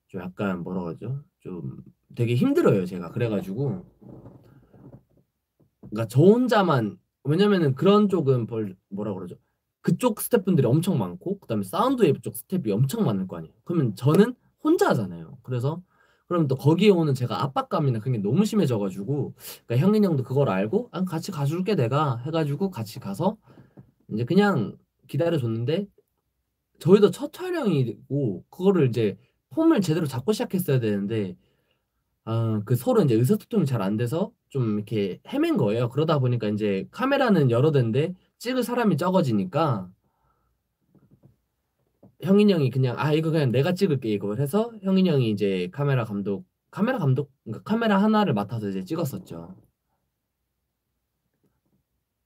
좀 약간 뭐라 그러죠? 좀 되게 힘들어요, 제가. 그래가지고, 그러니까 저 혼자만 왜냐면은 그런 쪽은 벌 뭐라 그러죠? 그쪽 스태프분들이 엄청 많고 그다음에 사운드 웨이브 쪽 스태프이 엄청 많을 거 아니에요. 그러면 저는 혼자 하잖아요. 그래서 그럼 또 거기에 오는 제가 압박감이나 그게 너무 심해져가지고 그러니까 형인 형도 그걸 알고 아, 같이 가줄게 내가 해가지고 같이 가서 이제 그냥 기다려줬는데 저희도 첫 촬영이고 그거를 이제 폼을 제대로 잡고 시작했어야 되는데 아, 그 서로 이제 의사소통이 잘 안 돼서 좀 이렇게 헤맨 거예요. 그러다 보니까 이제 카메라는 여러 대인데 찍을 사람이 적어지니까 형인 형이 그냥 아 이거 그냥 내가 찍을게 이걸 해서 형인 형이 이제 카메라 감독 카메라 감독 그러니까 카메라 하나를 맡아서 이제 찍었었죠.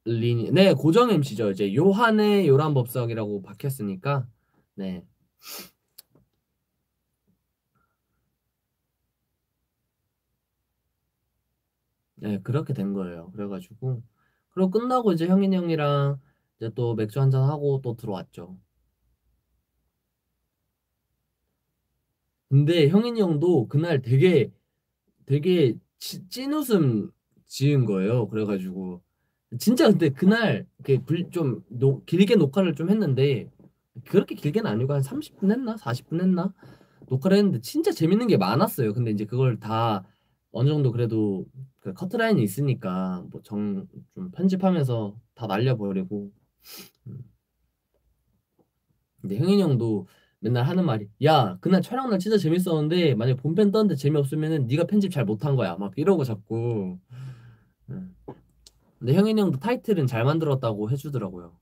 린이 네 고정 MC죠. 이제 요한의 요란 법석이라고 박혔으니까 네. 네, 그렇게 된 거예요. 그래가지고 그리고 끝나고 이제 형인 형이랑 이제 또 맥주 한잔 하고 또 들어왔죠. 근데 형인 형도 그날 되게 되게 치- 찐웃음 지은 거예요. 그래가지고 진짜 근데 그날 좀 노- 길게 녹화를 좀 했는데 그렇게 길게는 아니고 한 30분 했나? 40분 했나? 녹화를 했는데 진짜 재밌는 게 많았어요. 근데 이제 그걸 다 어느 정도 그래도 그 커트라인이 있으니까 뭐 정 좀 편집하면서 다 날려버리고 음. 근데 형인이 형도 맨날 하는 말이 야 그날 촬영 날 진짜 재밌었는데 만약 본편 떴는데 재미없으면은 네가 편집 잘 못한 거야 막 이러고 자꾸 음. 근데 형인이 형도 타이틀은 잘 만들었다고 해주더라고요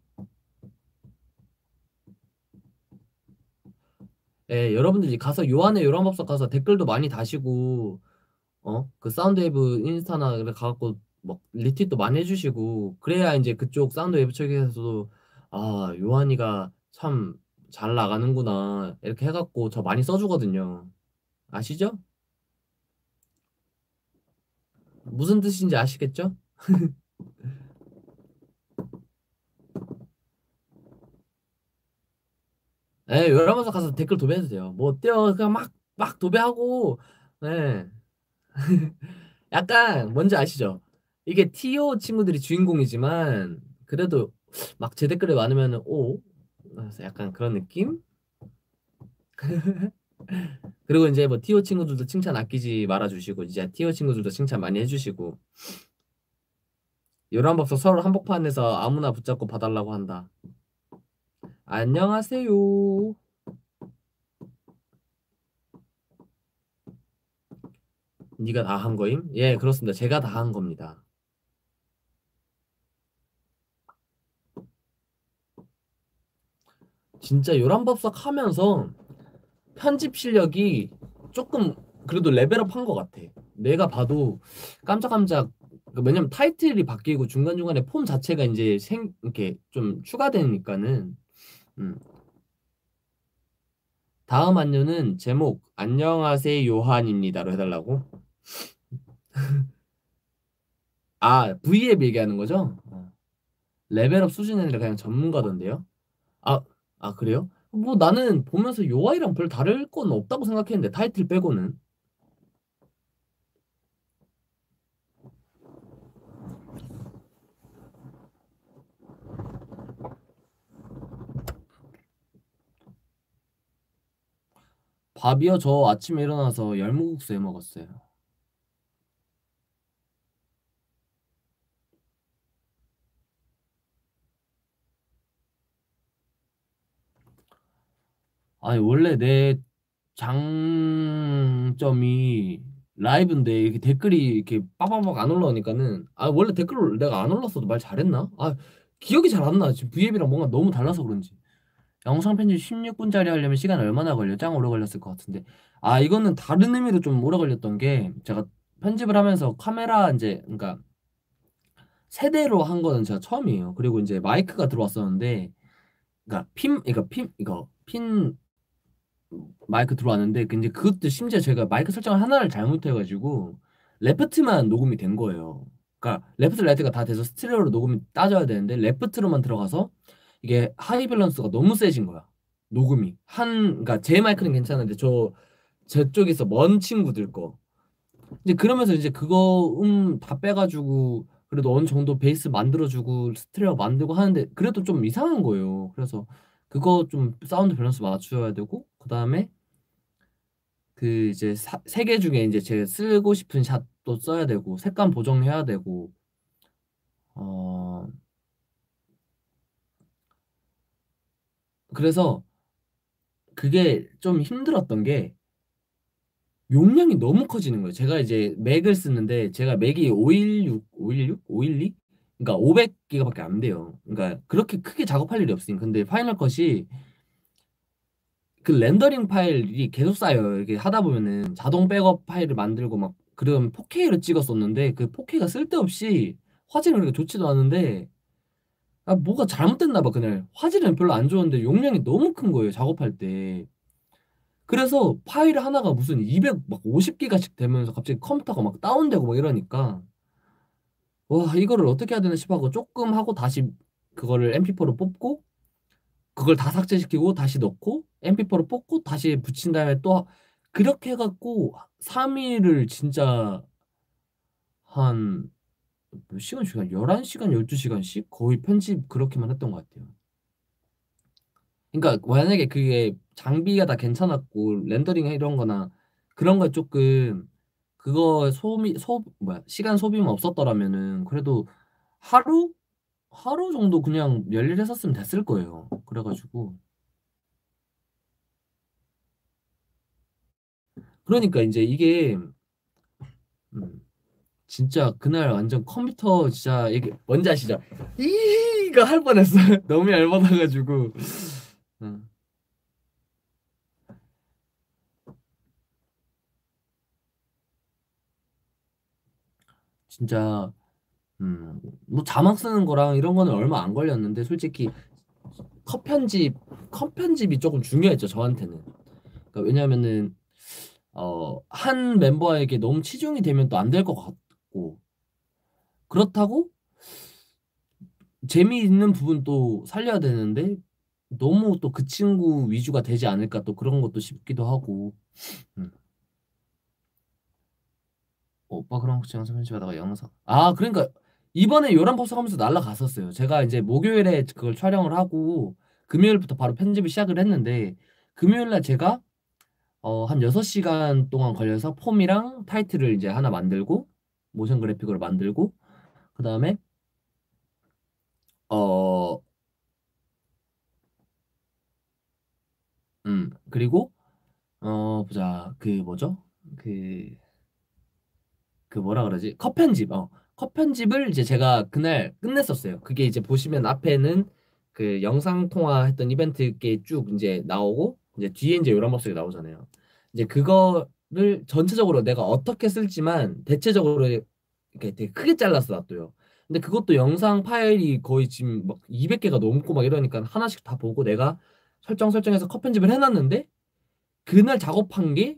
예, 여러분들이 가서 요한의 요란법석 가서 댓글도 많이 다시고 어? 그 사운드웨이브 인스타나 가갖고 막 리트윗도 많이 해주시고 그래야 이제 그쪽 사운드웨이브 측에서도 아 요한이가 참 잘 나가는구나 이렇게 해갖고 저 많이 써주거든요 아시죠? 무슨 뜻인지 아시겠죠? *laughs* 예, 요란법석 가서 댓글 도배해도 돼요 뭐 어때요 그냥 막 막 도배하고 예 *laughs* 약간 뭔지 아시죠? 이게 TO 친구들이 주인공이지만 그래도 막 제 댓글에 많으면 오 약간 그런 느낌? *laughs* 그리고 이제 뭐 TO 친구들도 칭찬 아끼지 말아주시고 이제 TO 친구들도 칭찬 많이 해주시고 요란법석 서울 한복판에서 아무나 붙잡고 봐달라고 한다. 안녕하세요. 네가 다 한 거임? 예, 그렇습니다. 제가 다 한 겁니다. 진짜 요란법석 하면서 편집 실력이 조금 그래도 레벨업 한 것 같아. 내가 봐도 깜짝깜짝 그 왜냐면 타이틀이 바뀌고 중간중간에 폼 자체가 이제 생 이렇게 좀 추가되니까는 음. 다음 안녕은 제목 안녕하세요 요한입니다로 해달라고. *laughs* 아 V앱 얘기하는 거죠? 어. 레벨업 수준이 아니라 그냥 전문가던데요? 아, 아 그래요? 뭐 나는 보면서 요아이랑 별 다를 건 없다고 생각했는데 타이틀 빼고는 밥이요? 저 아침에 일어나서 열무국수 해 먹었어요. 아니 원래 내 장점이 라이브인데 이렇게 댓글이 이렇게 빠바박 안 올라오니까는 아 원래 댓글을 내가 안 올랐어도 말 잘했나? 아 기억이 잘 안 나. 지금 V앱이랑 뭔가 너무 달라서 그런지. 영상 편집 16분짜리 하려면 시간 얼마나 걸려? 짱 오래 걸렸을 것 같은데. 아 이거는 다른 의미로 좀 오래 걸렸던 게 제가 편집을 하면서 카메라 이제 그러니까 세대로 한 거는 제가 처음이에요. 그리고 이제 마이크가 들어왔었는데 그러니까 핀 그러니까 핀 이거 핀 마이크 들어왔는데 근데 그것도 심지어 제가 마이크 설정을 하나를 잘못해 가지고 레프트만 녹음이 된 거예요. 그러니까 레프트 라이트가 다 돼서 스테레오로 녹음이 따져야 되는데 레프트로만 들어가서 이게 high 밸런스가 너무 세진 거야. 녹음이 한 그러니까 제 마이크는 괜찮은데 저 저쪽에서 먼 친구들 거 이제 그러면서 이제 그거 음 다 빼가지고 그래도 어느 정도 베이스 만들어주고 스테레오 만들고 하는데 그래도 좀 이상한 거예요. 그래서 그거 좀 사운드 밸런스 맞춰야 되고 그 다음에 그 이제 세 개 중에 이제 제가 쓰고 싶은 샷도 써야 되고 색감 보정해야 되고 어 그래서 그게 좀 힘들었던 게 용량이 너무 커지는 거예요. 제가 이제 맥을 쓰는데 제가 맥이 516, 516, 512? 그러니까 500기가밖에 안 돼요. 그러니까 그렇게 크게 작업할 일이 없으니까. 근데 Final Cut이 그 렌더링 파일이 계속 쌓여요. 이렇게 하다 보면은 자동 백업 파일을 만들고 막 그럼 4K로 찍었었는데 그 4K가 쓸데없이 화질은 그렇게 좋지도 않은데 아 뭐가 잘못됐나 봐 그날. 화질은 별로 안 좋은데 용량이 너무 큰 거예요 작업할 때. 그래서 파일 하나가 무슨 200막 50기가씩 되면서 갑자기 컴퓨터가 막 다운되고 막 이러니까 와 이거를 어떻게 해야 되나 싶어하고 조금 하고 다시 그거를 MP4로 뽑고 그걸 다 삭제시키고 다시 넣고 MP4로 뽑고 다시 붙인 다음에 또 그렇게 해갖고 3일을 진짜 한 몇 시간씩 한 11시간 12시간씩? 거의 편집 그렇게만 했던 것 같아요. 그러니까 만약에 그게 장비가 다 괜찮았고 렌더링 이런 거나 그런 거 조금 그거 소미 소 뭐야 시간 소비만 없었더라면은 그래도 하루? 하루 정도 그냥 열일했었으면 됐을 거예요. 그래가지고. 그러니까 이제 이게 음, 진짜 그날 완전 컴퓨터 진짜 이게 뭔지 아시죠? 이가 할 뻔했어요. *laughs* 너무 열받아가지고. 음. 진짜 음, 뭐 자막 쓰는 거랑 이런 거는 얼마 안 걸렸는데 솔직히 컷 편집 컷 편집이 조금 중요했죠 저한테는. 그러니까 왜냐면은 어, 한 멤버에게 너무 치중이 되면 또 안 될 것 같 고. 그렇다고 재미있는 부분도 살려야 되는데 너무 또 그 친구 위주가 되지 않을까 또 그런 것도 싶기도 하고. 음. 오빠 그런 혹시 영상 편집하다가 영상. 아 그러니까 이번에 요란 법석 하면서 날라갔었어요. 제가 이제 목요일에 그걸 촬영을 하고 금요일부터 바로 편집을 시작을 했는데 금요일날 제가 어, 한 6시간 동안 걸려서 폼이랑 타이틀을 이제 하나 만들고 모션 그래픽으로 만들고 그 다음에 어, 음, 그리고 어, 보자. 그 뭐죠? 그 그 뭐라 그러지? 컷 편집. 어. 컷 편집을 이제 제가 그날 끝냈었어요. 그게 이제 보시면 앞에는 그 영상 통화했던 이벤트 게 쭉 이제 나오고 이제 뒤에 이제 모습이 나오잖아요. 이제 그거 를 전체적으로 내가 어떻게 쓸지만 대체적으로 이렇게 되게 크게 잘라서 놨어요. 근데 그것도 영상 파일이 거의 지금 막 200개가 넘고 막 이러니까 하나씩 다 보고 내가 설정 설정해서 컷 편집을 해놨는데 그날 작업한 게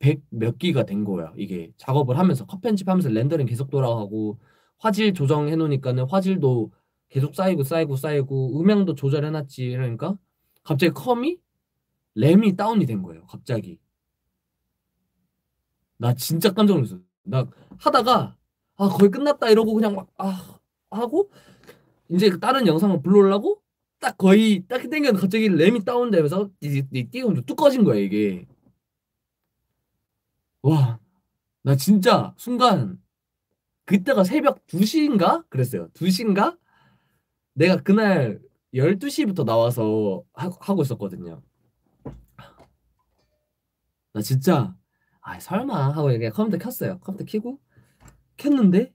100 몇 기가 된 거야. 이게 작업을 하면서 컷 편집하면서 렌더링 계속 돌아가고 화질 조정해 놓으니까는 화질도 계속 쌓이고 쌓이고 쌓이고 음향도 조절해 놨지. 그러니까 갑자기 컴이 램이 다운이 된 거예요. 갑자기. 나 진짜 깜짝 놀랐어. 나 하다가 아 거의 끝났다 이러고 그냥 막 아 하고 이제 그 다른 영상을 불러오려고 딱 거의 딱 땡겼는데 갑자기 램이 다운되면서 띠고 뚝 꺼진 거야 이게. 와, 나 진짜 순간 그때가 새벽 2시인가? 그랬어요. 2시인가? 내가 그날 12시부터 나와서 하, 하고 있었거든요. 나 진짜 아 설마 하고 그냥 컴퓨터 켰어요. 컴퓨터 켜고 켰는데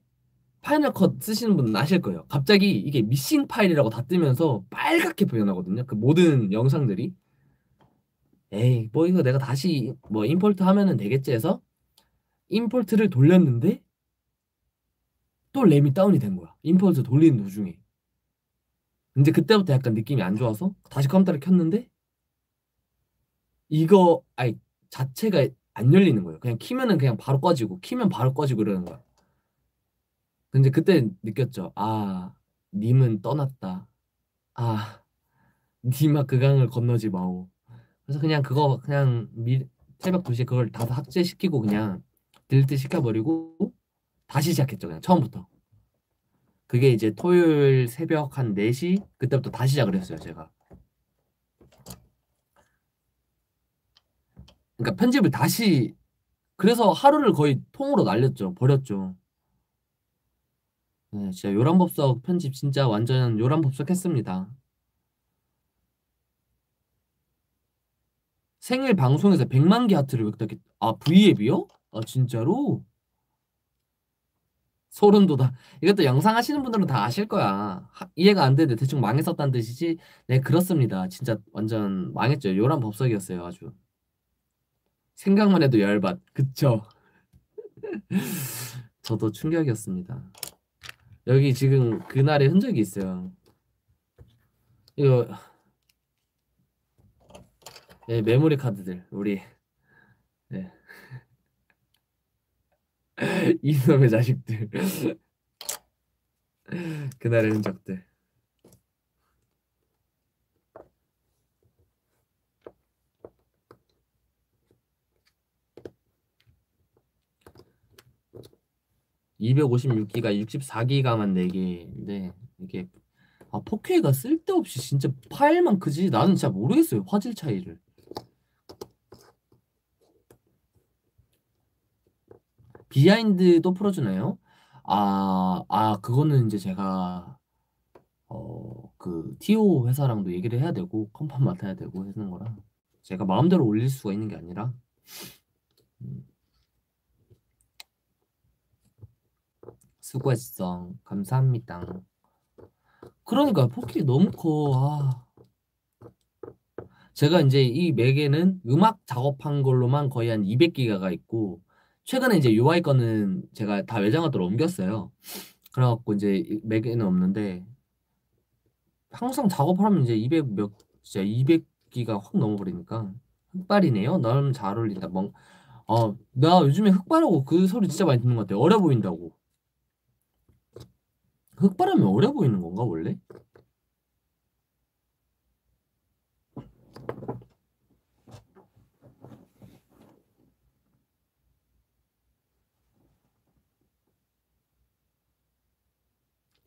Final Cut 쓰시는 분은 아실 거예요. 갑자기 이게 missing file이라고 다 뜨면서 빨갛게 표현하거든요. 그 모든 영상들이. 에이 뭐 이거 내가 다시 뭐 임포트 하면은 되겠지 해서 임포트를 돌렸는데 또 램이 다운이 된 거야. 임포트 돌리는 도중에. 근데 그때부터 약간 느낌이 안 좋아서 다시 컴퓨터를 켰는데 이거 아니 자체가 안 열리는 거예요. 그냥 키면은 그냥 바로 꺼지고 키면 바로 꺼지고 이러는 거야. 근데 그때 느꼈죠. 아, 님은 떠났다. 아, *laughs* 님아 그 강을 건너지 마오. 그래서 그냥 그거 그냥 미, 새벽 2시에 그걸 다 삭제시키고 그냥 딜트 시켜버리고 다시 시작했죠. 그냥 처음부터. 그게 이제 토요일 새벽 한 4시 그때부터 다시 시작을 했어요. 제가. 그러니까 편집을 다시 그래서 하루를 거의 통으로 날렸죠. 버렸죠. 네, 진짜 요란법석 편집 진짜 완전 요란법석 했습니다. 생일 방송에서 100만 개 하트를 획득했. 아 V앱이요? 아 진짜로? 소름 돋아. 이것도 영상 하시는 분들은 다 아실 거야. 하, 이해가 안 되는데 대충 망했었다는 뜻이지. 네 그렇습니다. 진짜 완전 망했죠. 요란 법석이었어요. 아주. 생각만 해도 열받. 그쵸? *laughs* 저도 충격이었습니다. 여기 지금 그날의 흔적이 있어요. 이거 네, 메모리 카드들 우리 네. *laughs* 이놈의 자식들 *laughs* 그날의 흔적들 256기가 64기가만 4개인데 이게 아 4K가 쓸데없이 진짜 파일만 크지 나는 진짜 모르겠어요 화질 차이를 비하인드도 풀어주나요? 아, 아 그거는 이제 제가 어 그 TO 회사랑도 얘기를 해야 되고 컨펌 맡아야 되고 하는 거라 제가 마음대로 올릴 수가 있는 게 아니라 음. 수고했어 감사합니다 그러니까 포켓이 너무 커 아. 제가 이제 이 맥에는 음악 작업한 걸로만 거의 한 200기가가 있고 최근에 이제 UI 거는 제가 다 외장하드로 옮겼어요. 그래갖고 이제 맥에는 없는데 항상 작업하면 이제 200 몇 진짜 200기가 확 넘어버리니까 흑발이네요. 너무 잘 어울린다. 멍. 어, 나 요즘에 흑발하고 그 소리 진짜 많이 듣는 것 같아. 어려 보인다고. 흑발하면 어려 보이는 건가 원래?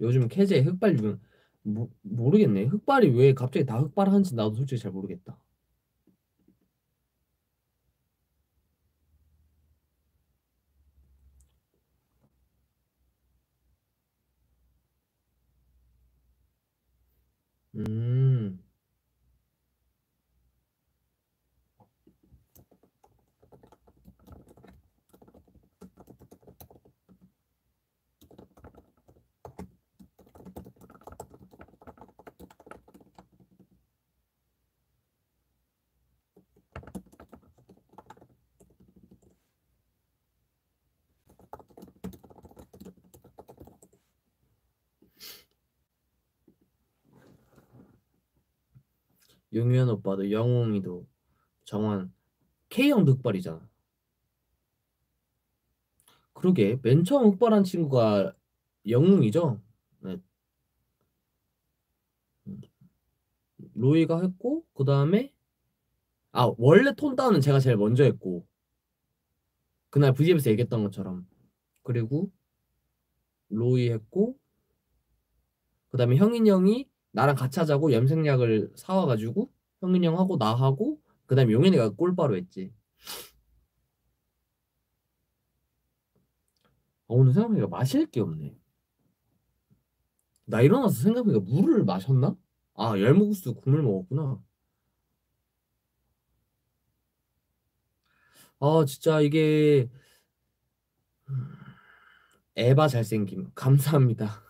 요즘 캐제 흑발 유행 모, 모르겠네. 흑발이 왜 갑자기 다 흑발하는지 나도 솔직히 잘 모르겠다. 음. 용현 오빠도 영웅이도 정원 K형 흑발이잖아. 그러게 맨 처음 흑발한 친구가 영웅이죠. 네. 로이가 했고 그 다음에 아 원래 톤 다운은 제가 제일 먼저 했고 그날 VG에서 얘기했던 것처럼 그리고 로이 했고 그 다음에 형인 형이 나랑 같이 하자고 염색약을 사와가지고 형인 형하고 나하고 그 다음에 용현이가 꼴바로 했지. 아, 오늘 생각해보니까 마실 게 없네. 나 일어나서 생각해보니까 물을 마셨나? 아 열무국수 국물 먹었구나. 아 진짜 이게 에바 잘생김. 감사합니다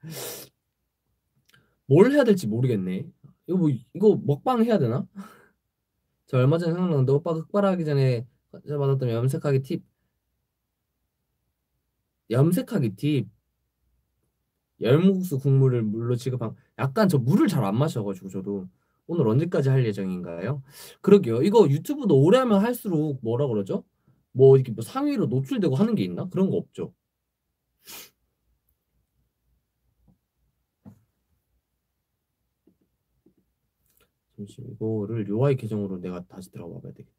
*laughs* 뭘 해야 될지 모르겠네 이거 뭐 이거 먹방 해야 되나? *laughs* 저 얼마 전에 생각났는데 오빠가 흑발하기 전에 받았던 염색하기 팁 염색하기 팁 열무국수 국물을 물로 지급한 약간 저 물을 잘 안 마셔가지고 저도 오늘 언제까지 할 예정인가요? 그러게요. 이거 유튜브도 오래 하면 할수록 뭐라 그러죠? 뭐 이렇게 뭐 상위로 노출되고 하는 게 있나? 그런 거 없죠. 잠시만 이거를 UI 계정으로 내가 다시 들어가 봐야 되겠다.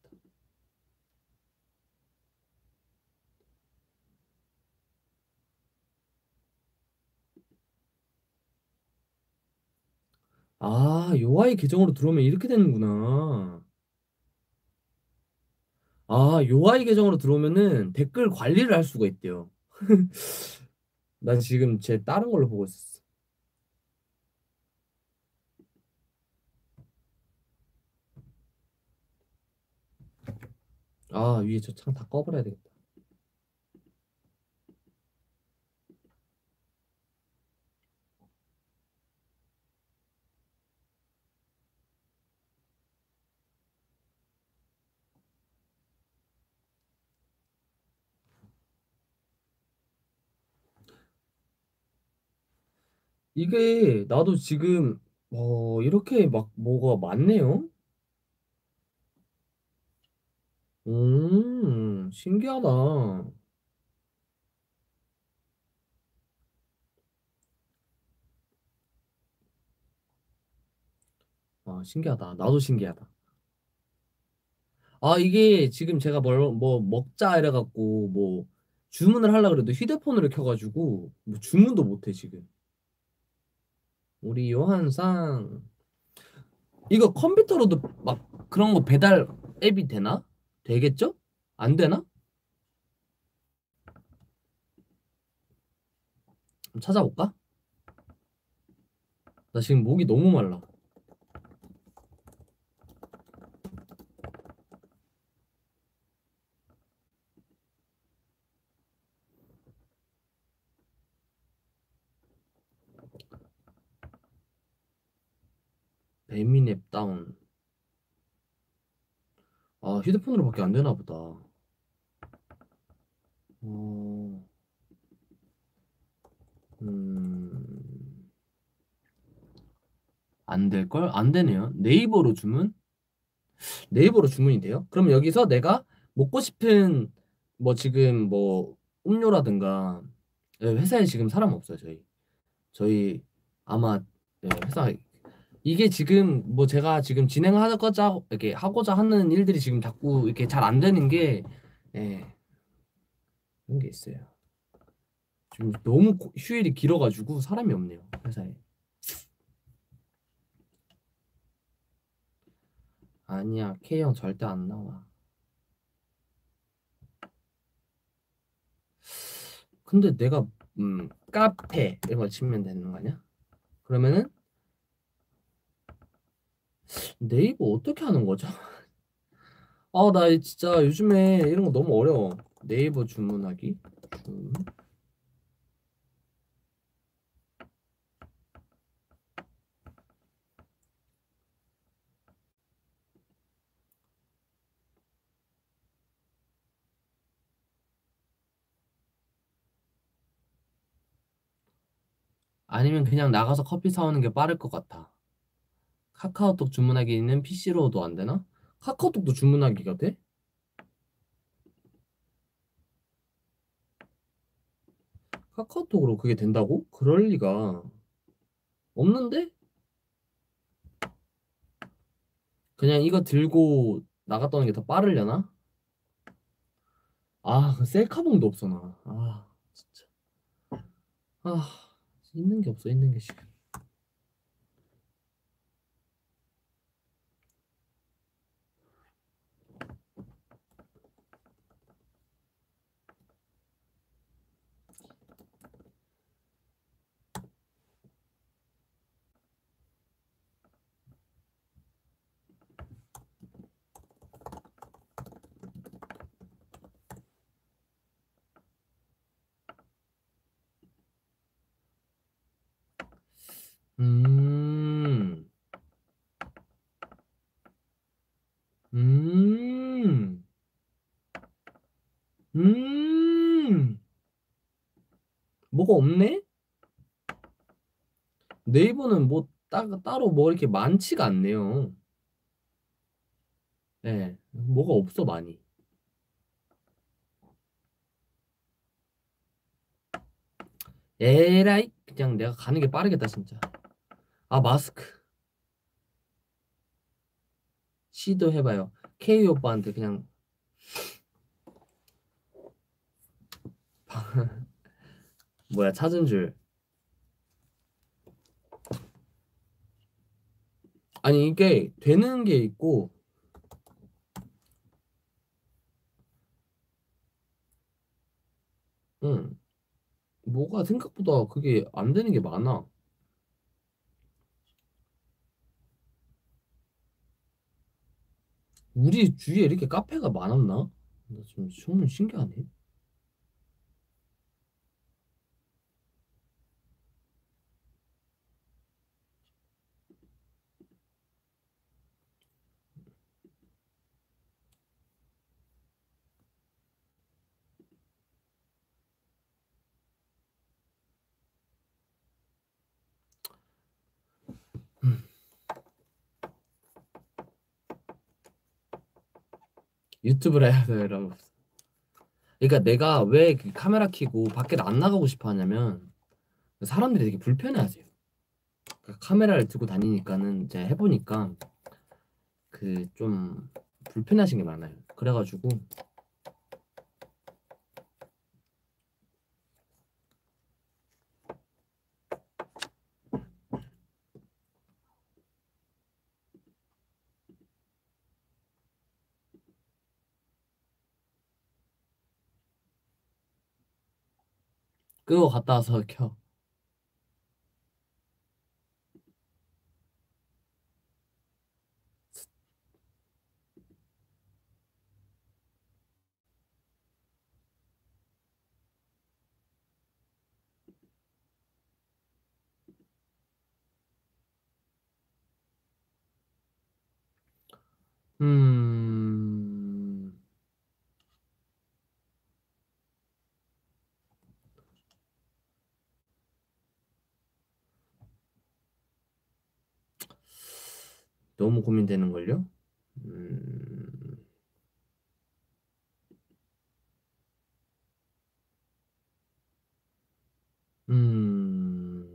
아, UI 계정으로 들어오면 이렇게 되는구나. 아, UI 계정으로 들어오면은 댓글 관리를 할 수가 있대요. *laughs* 난 지금 제 다른 걸로 보고 있었어. 아, 위에 저 창 다 꺼버려야 되겠다. 이게 나도 지금 어, 이렇게 막 뭐가 많네요. 음, 신기하다. 아, 신기하다. 나도 신기하다. 아, 이게 지금 제가 뭘, 뭐 먹자 이래갖고 뭐 주문을 하려고 그래도 휴대폰으로 켜가지고 뭐 주문도 못해 지금. 우리 요한상 이거 컴퓨터로도 막 그런 거 배달 앱이 되나? 되겠죠? 안 되나? 좀 찾아볼까? 나 지금 목이 너무 말라. 배민앱 다운. 아, 휴대폰으로밖에 안 되나 보다. 어. 음. 안 될걸? 안 되네요. 네이버로 주문? 네이버로 주문이 돼요? 그럼 여기서 내가 먹고 싶은 뭐 지금 뭐 음료라든가 네, 회사에 지금 사람 없어요, 저희. 저희 아마 네, 회사 이게 지금 뭐 제가 지금 진행하고자 이렇게 하고자 하는 일들이 지금 자꾸 이렇게 잘 안 되는 게 예. 그런 게 있어요. 지금 너무 고- 휴일이 길어가지고 사람이 없네요 회사에. 아니야 K 형 절대 안 나와. 근데 내가 음 카페 이런 거 치면 되는 거 아니야? 그러면은 네이버 어떻게 하는 거죠? *laughs* 아, 나 진짜 요즘에 이런 거 너무 어려워. 네이버 주문하기. 주문. 아니면 그냥 나가서 커피 사오는 게 빠를 것 같아. 카카오톡 주문하기는 PC로도 안 되나? 카카오톡도 주문하기가 돼? 카카오톡으로 그게 된다고? 그럴 리가 없는데? 그냥 이거 들고 나갔다 오는 게 더 빠르려나? 아, 그 셀카봉도 없어 나. 아, 진짜. 아, 있는 게 없어, 있는 게 지금. 음, 음, 음, 뭐가 없네? 네이버는 뭐 따, 따로 뭐 이렇게 많지가 않네요. 네, 뭐가 없어 많이. 에라이, 그냥 내가 가는 게 빠르겠다 진짜. 아 마스크 시도해봐요. K 오빠한테 그냥 뭐야 찾은 줄. 아니 이게 되는 게 있고 응 뭐가 생각보다 그게 안 되는 게 많아. 우리 주위에 이렇게 카페가 많았나? 나 지금 정말 신기하네. 유튜브를 해야 돼 이런 거. 그러니까 내가 왜그 카메라 켜고 밖에 안 나가고 싶어 하냐면 사람들이 되게 불편해하세요. 그러니까 카메라를 들고 다니니까는 이제 해보니까 그 좀 불편하신 게 많아요. 그래가지고 끄고 갔다 와서 켜. 음. 너무 고민되는 걸요? 음. 음.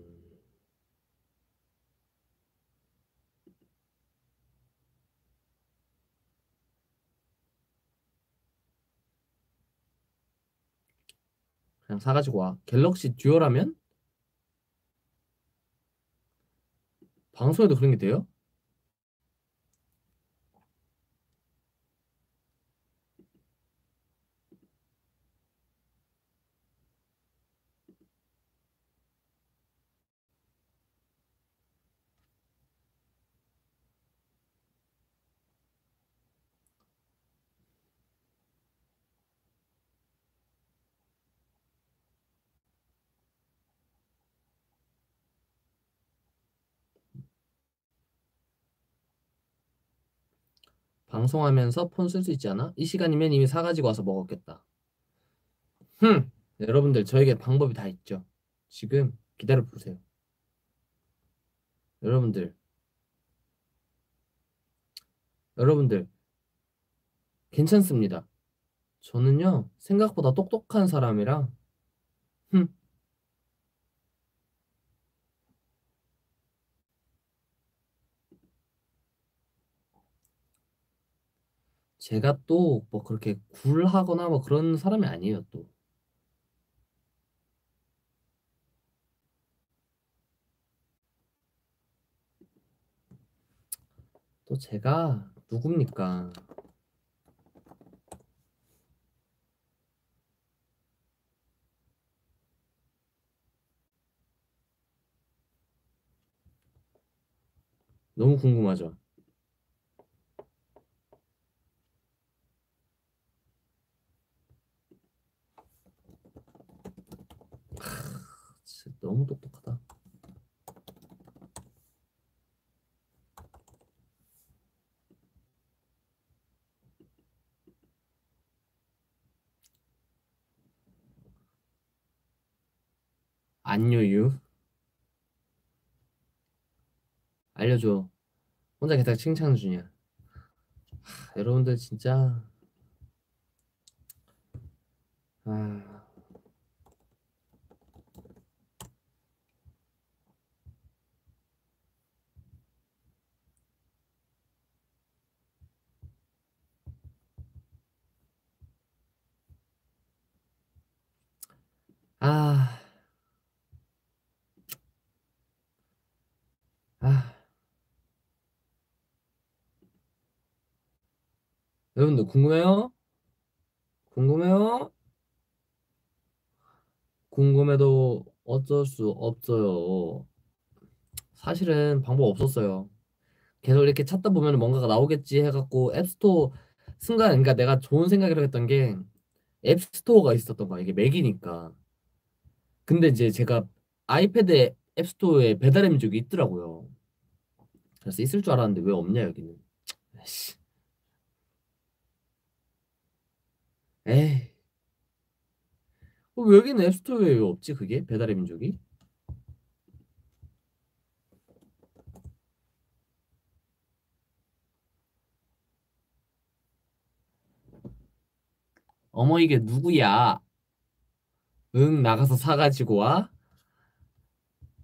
그냥 사가지고 와. 갤럭시 듀얼하면? 방송에도 그런 게 돼요? 방송하면서 폰 쓸 수 있지 않아? 이 시간이면 이미 사가지고 와서 먹었겠다. 흠! 여러분들 저에게 방법이 다 있죠. 지금 기다려 보세요. 여러분들 여러분들 괜찮습니다. 저는요 생각보다 똑똑한 사람이라 흠 제가 또 뭐 그렇게 굴하거나 뭐 그런 사람이 아니에요 또. 또 제가 누굽니까? 너무 궁금하죠? 진짜 너무 똑똑하다. 안요유 알려줘. 혼자 계속 칭찬 주냐? 하, 여러분들 진짜 아. 아. 아. 여러분들 궁금해요? 궁금해요? 궁금해도 어쩔 수 없어요. 사실은 방법 없었어요. 계속 이렇게 찾다 보면 뭔가가 나오겠지 해갖고 앱스토어 순간 그러니까 내가 좋은 생각을 했던 게 앱스토어가 있었던 거야. 이게 맥이니까. 근데 이제 제가 아이패드 앱스토어에 배달의 민족이 있더라고요. 그래서 있을 줄 알았는데 왜 없냐 여기는. 에이. 어, 왜 여기는 앱스토어에 왜 없지 그게 배달의 민족이? 어머 이게 누구야? 응 나가서 사가지고 와.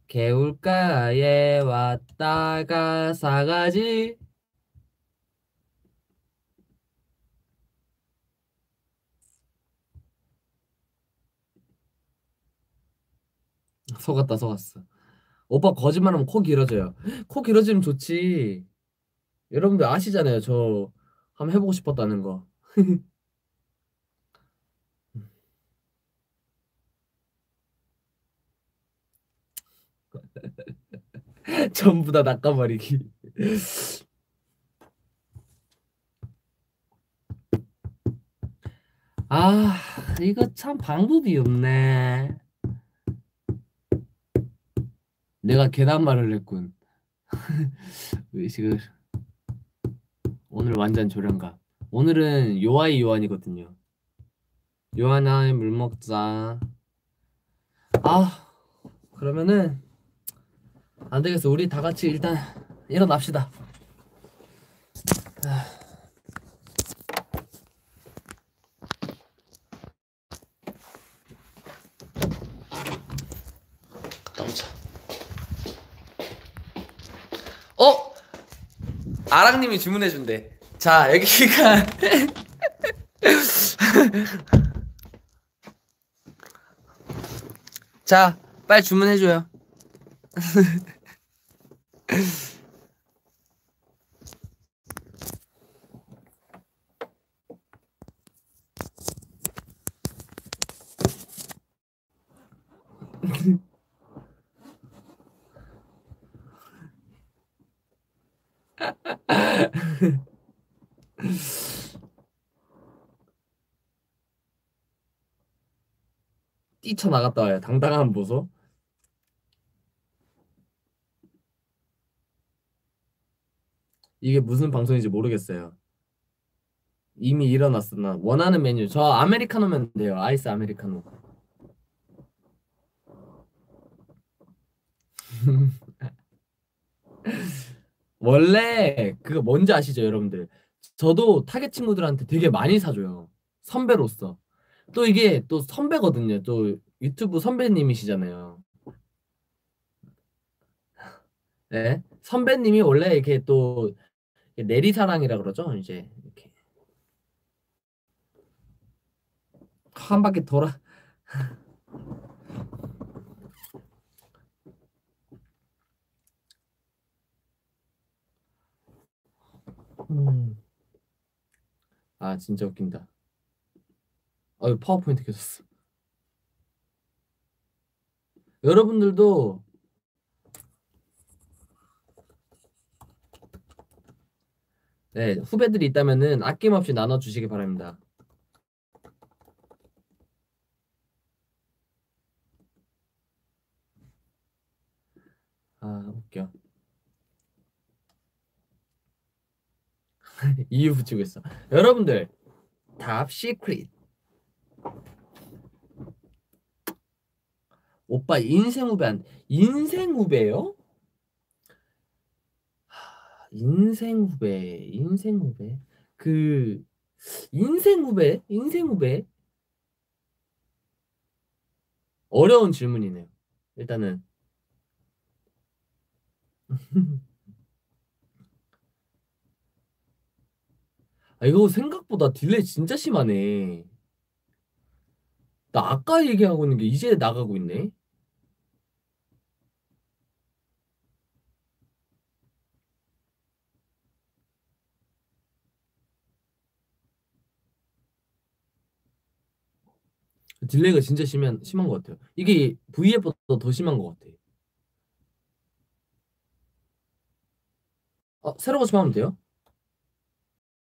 개울가에 왔다가 사가지. 속았다 속았어. 오빠 거짓말하면 코 길어져요. 코 길어지면 좋지. 여러분들 아시잖아요. 저 한번 해보고 싶었다는 거. *laughs* *laughs* 전부 다 낚아버리기. 아, 이거 참 방법이 없네. 내가 계단 말을 했군. *laughs* 의식을 오늘 완전 조련가. 오늘은 요아이 요한이거든요. 요하나의 물 먹자. 아, 그러면은 안 되겠어. 우리 다 같이 일단 일어납시다. 아. 갔다 오자. 어? 아랑님이 주문해 준대. 자, 여기가 *laughs* 자, 빨리 주문해 줘요. *laughs* *laughs* 뛰쳐나갔다 와요. 당당한 보소. 이게 무슨 방송인지 모르겠어요. 이미 일어났어. 나 원하는 메뉴. 저 아메리카노면 돼요. 아이스 아메리카노. *laughs* 원래 그거 뭔지 아시죠, 여러분들? 저도 타겟 친구들한테 되게 많이 사줘요. 선배로서. 또 이게 또 선배거든요. 또 유튜브 선배님이시잖아요. 네. 선배님이 원래 이렇게 또 내리사랑이라 그러죠. 이제 이렇게 한 바퀴 돌아. *laughs* 음. 아 진짜 웃긴다. 아유 파워포인트 켜졌어. 여러분들도 네 후배들이 있다면은 아낌없이 나눠 주시기 바랍니다. 아 웃겨. *laughs* 이유 붙이고 있어. 여러분들 탑 시크릿 오빠 인생 후배 한 인생 후배요? 하, 인생 후배 인생 후배 그 인생 후배 인생 후배 어려운 질문이네요. 일단은 *laughs* 아 이거 생각보다 delay 진짜 심하네. 나 아까 얘기하고 있는 게 이제 나가고 있네. 딜레이가 진짜 심한 심한 것 같아요. 이게 V앱보다 더 심한 것 같아. 어, 새로 고침하면 돼요?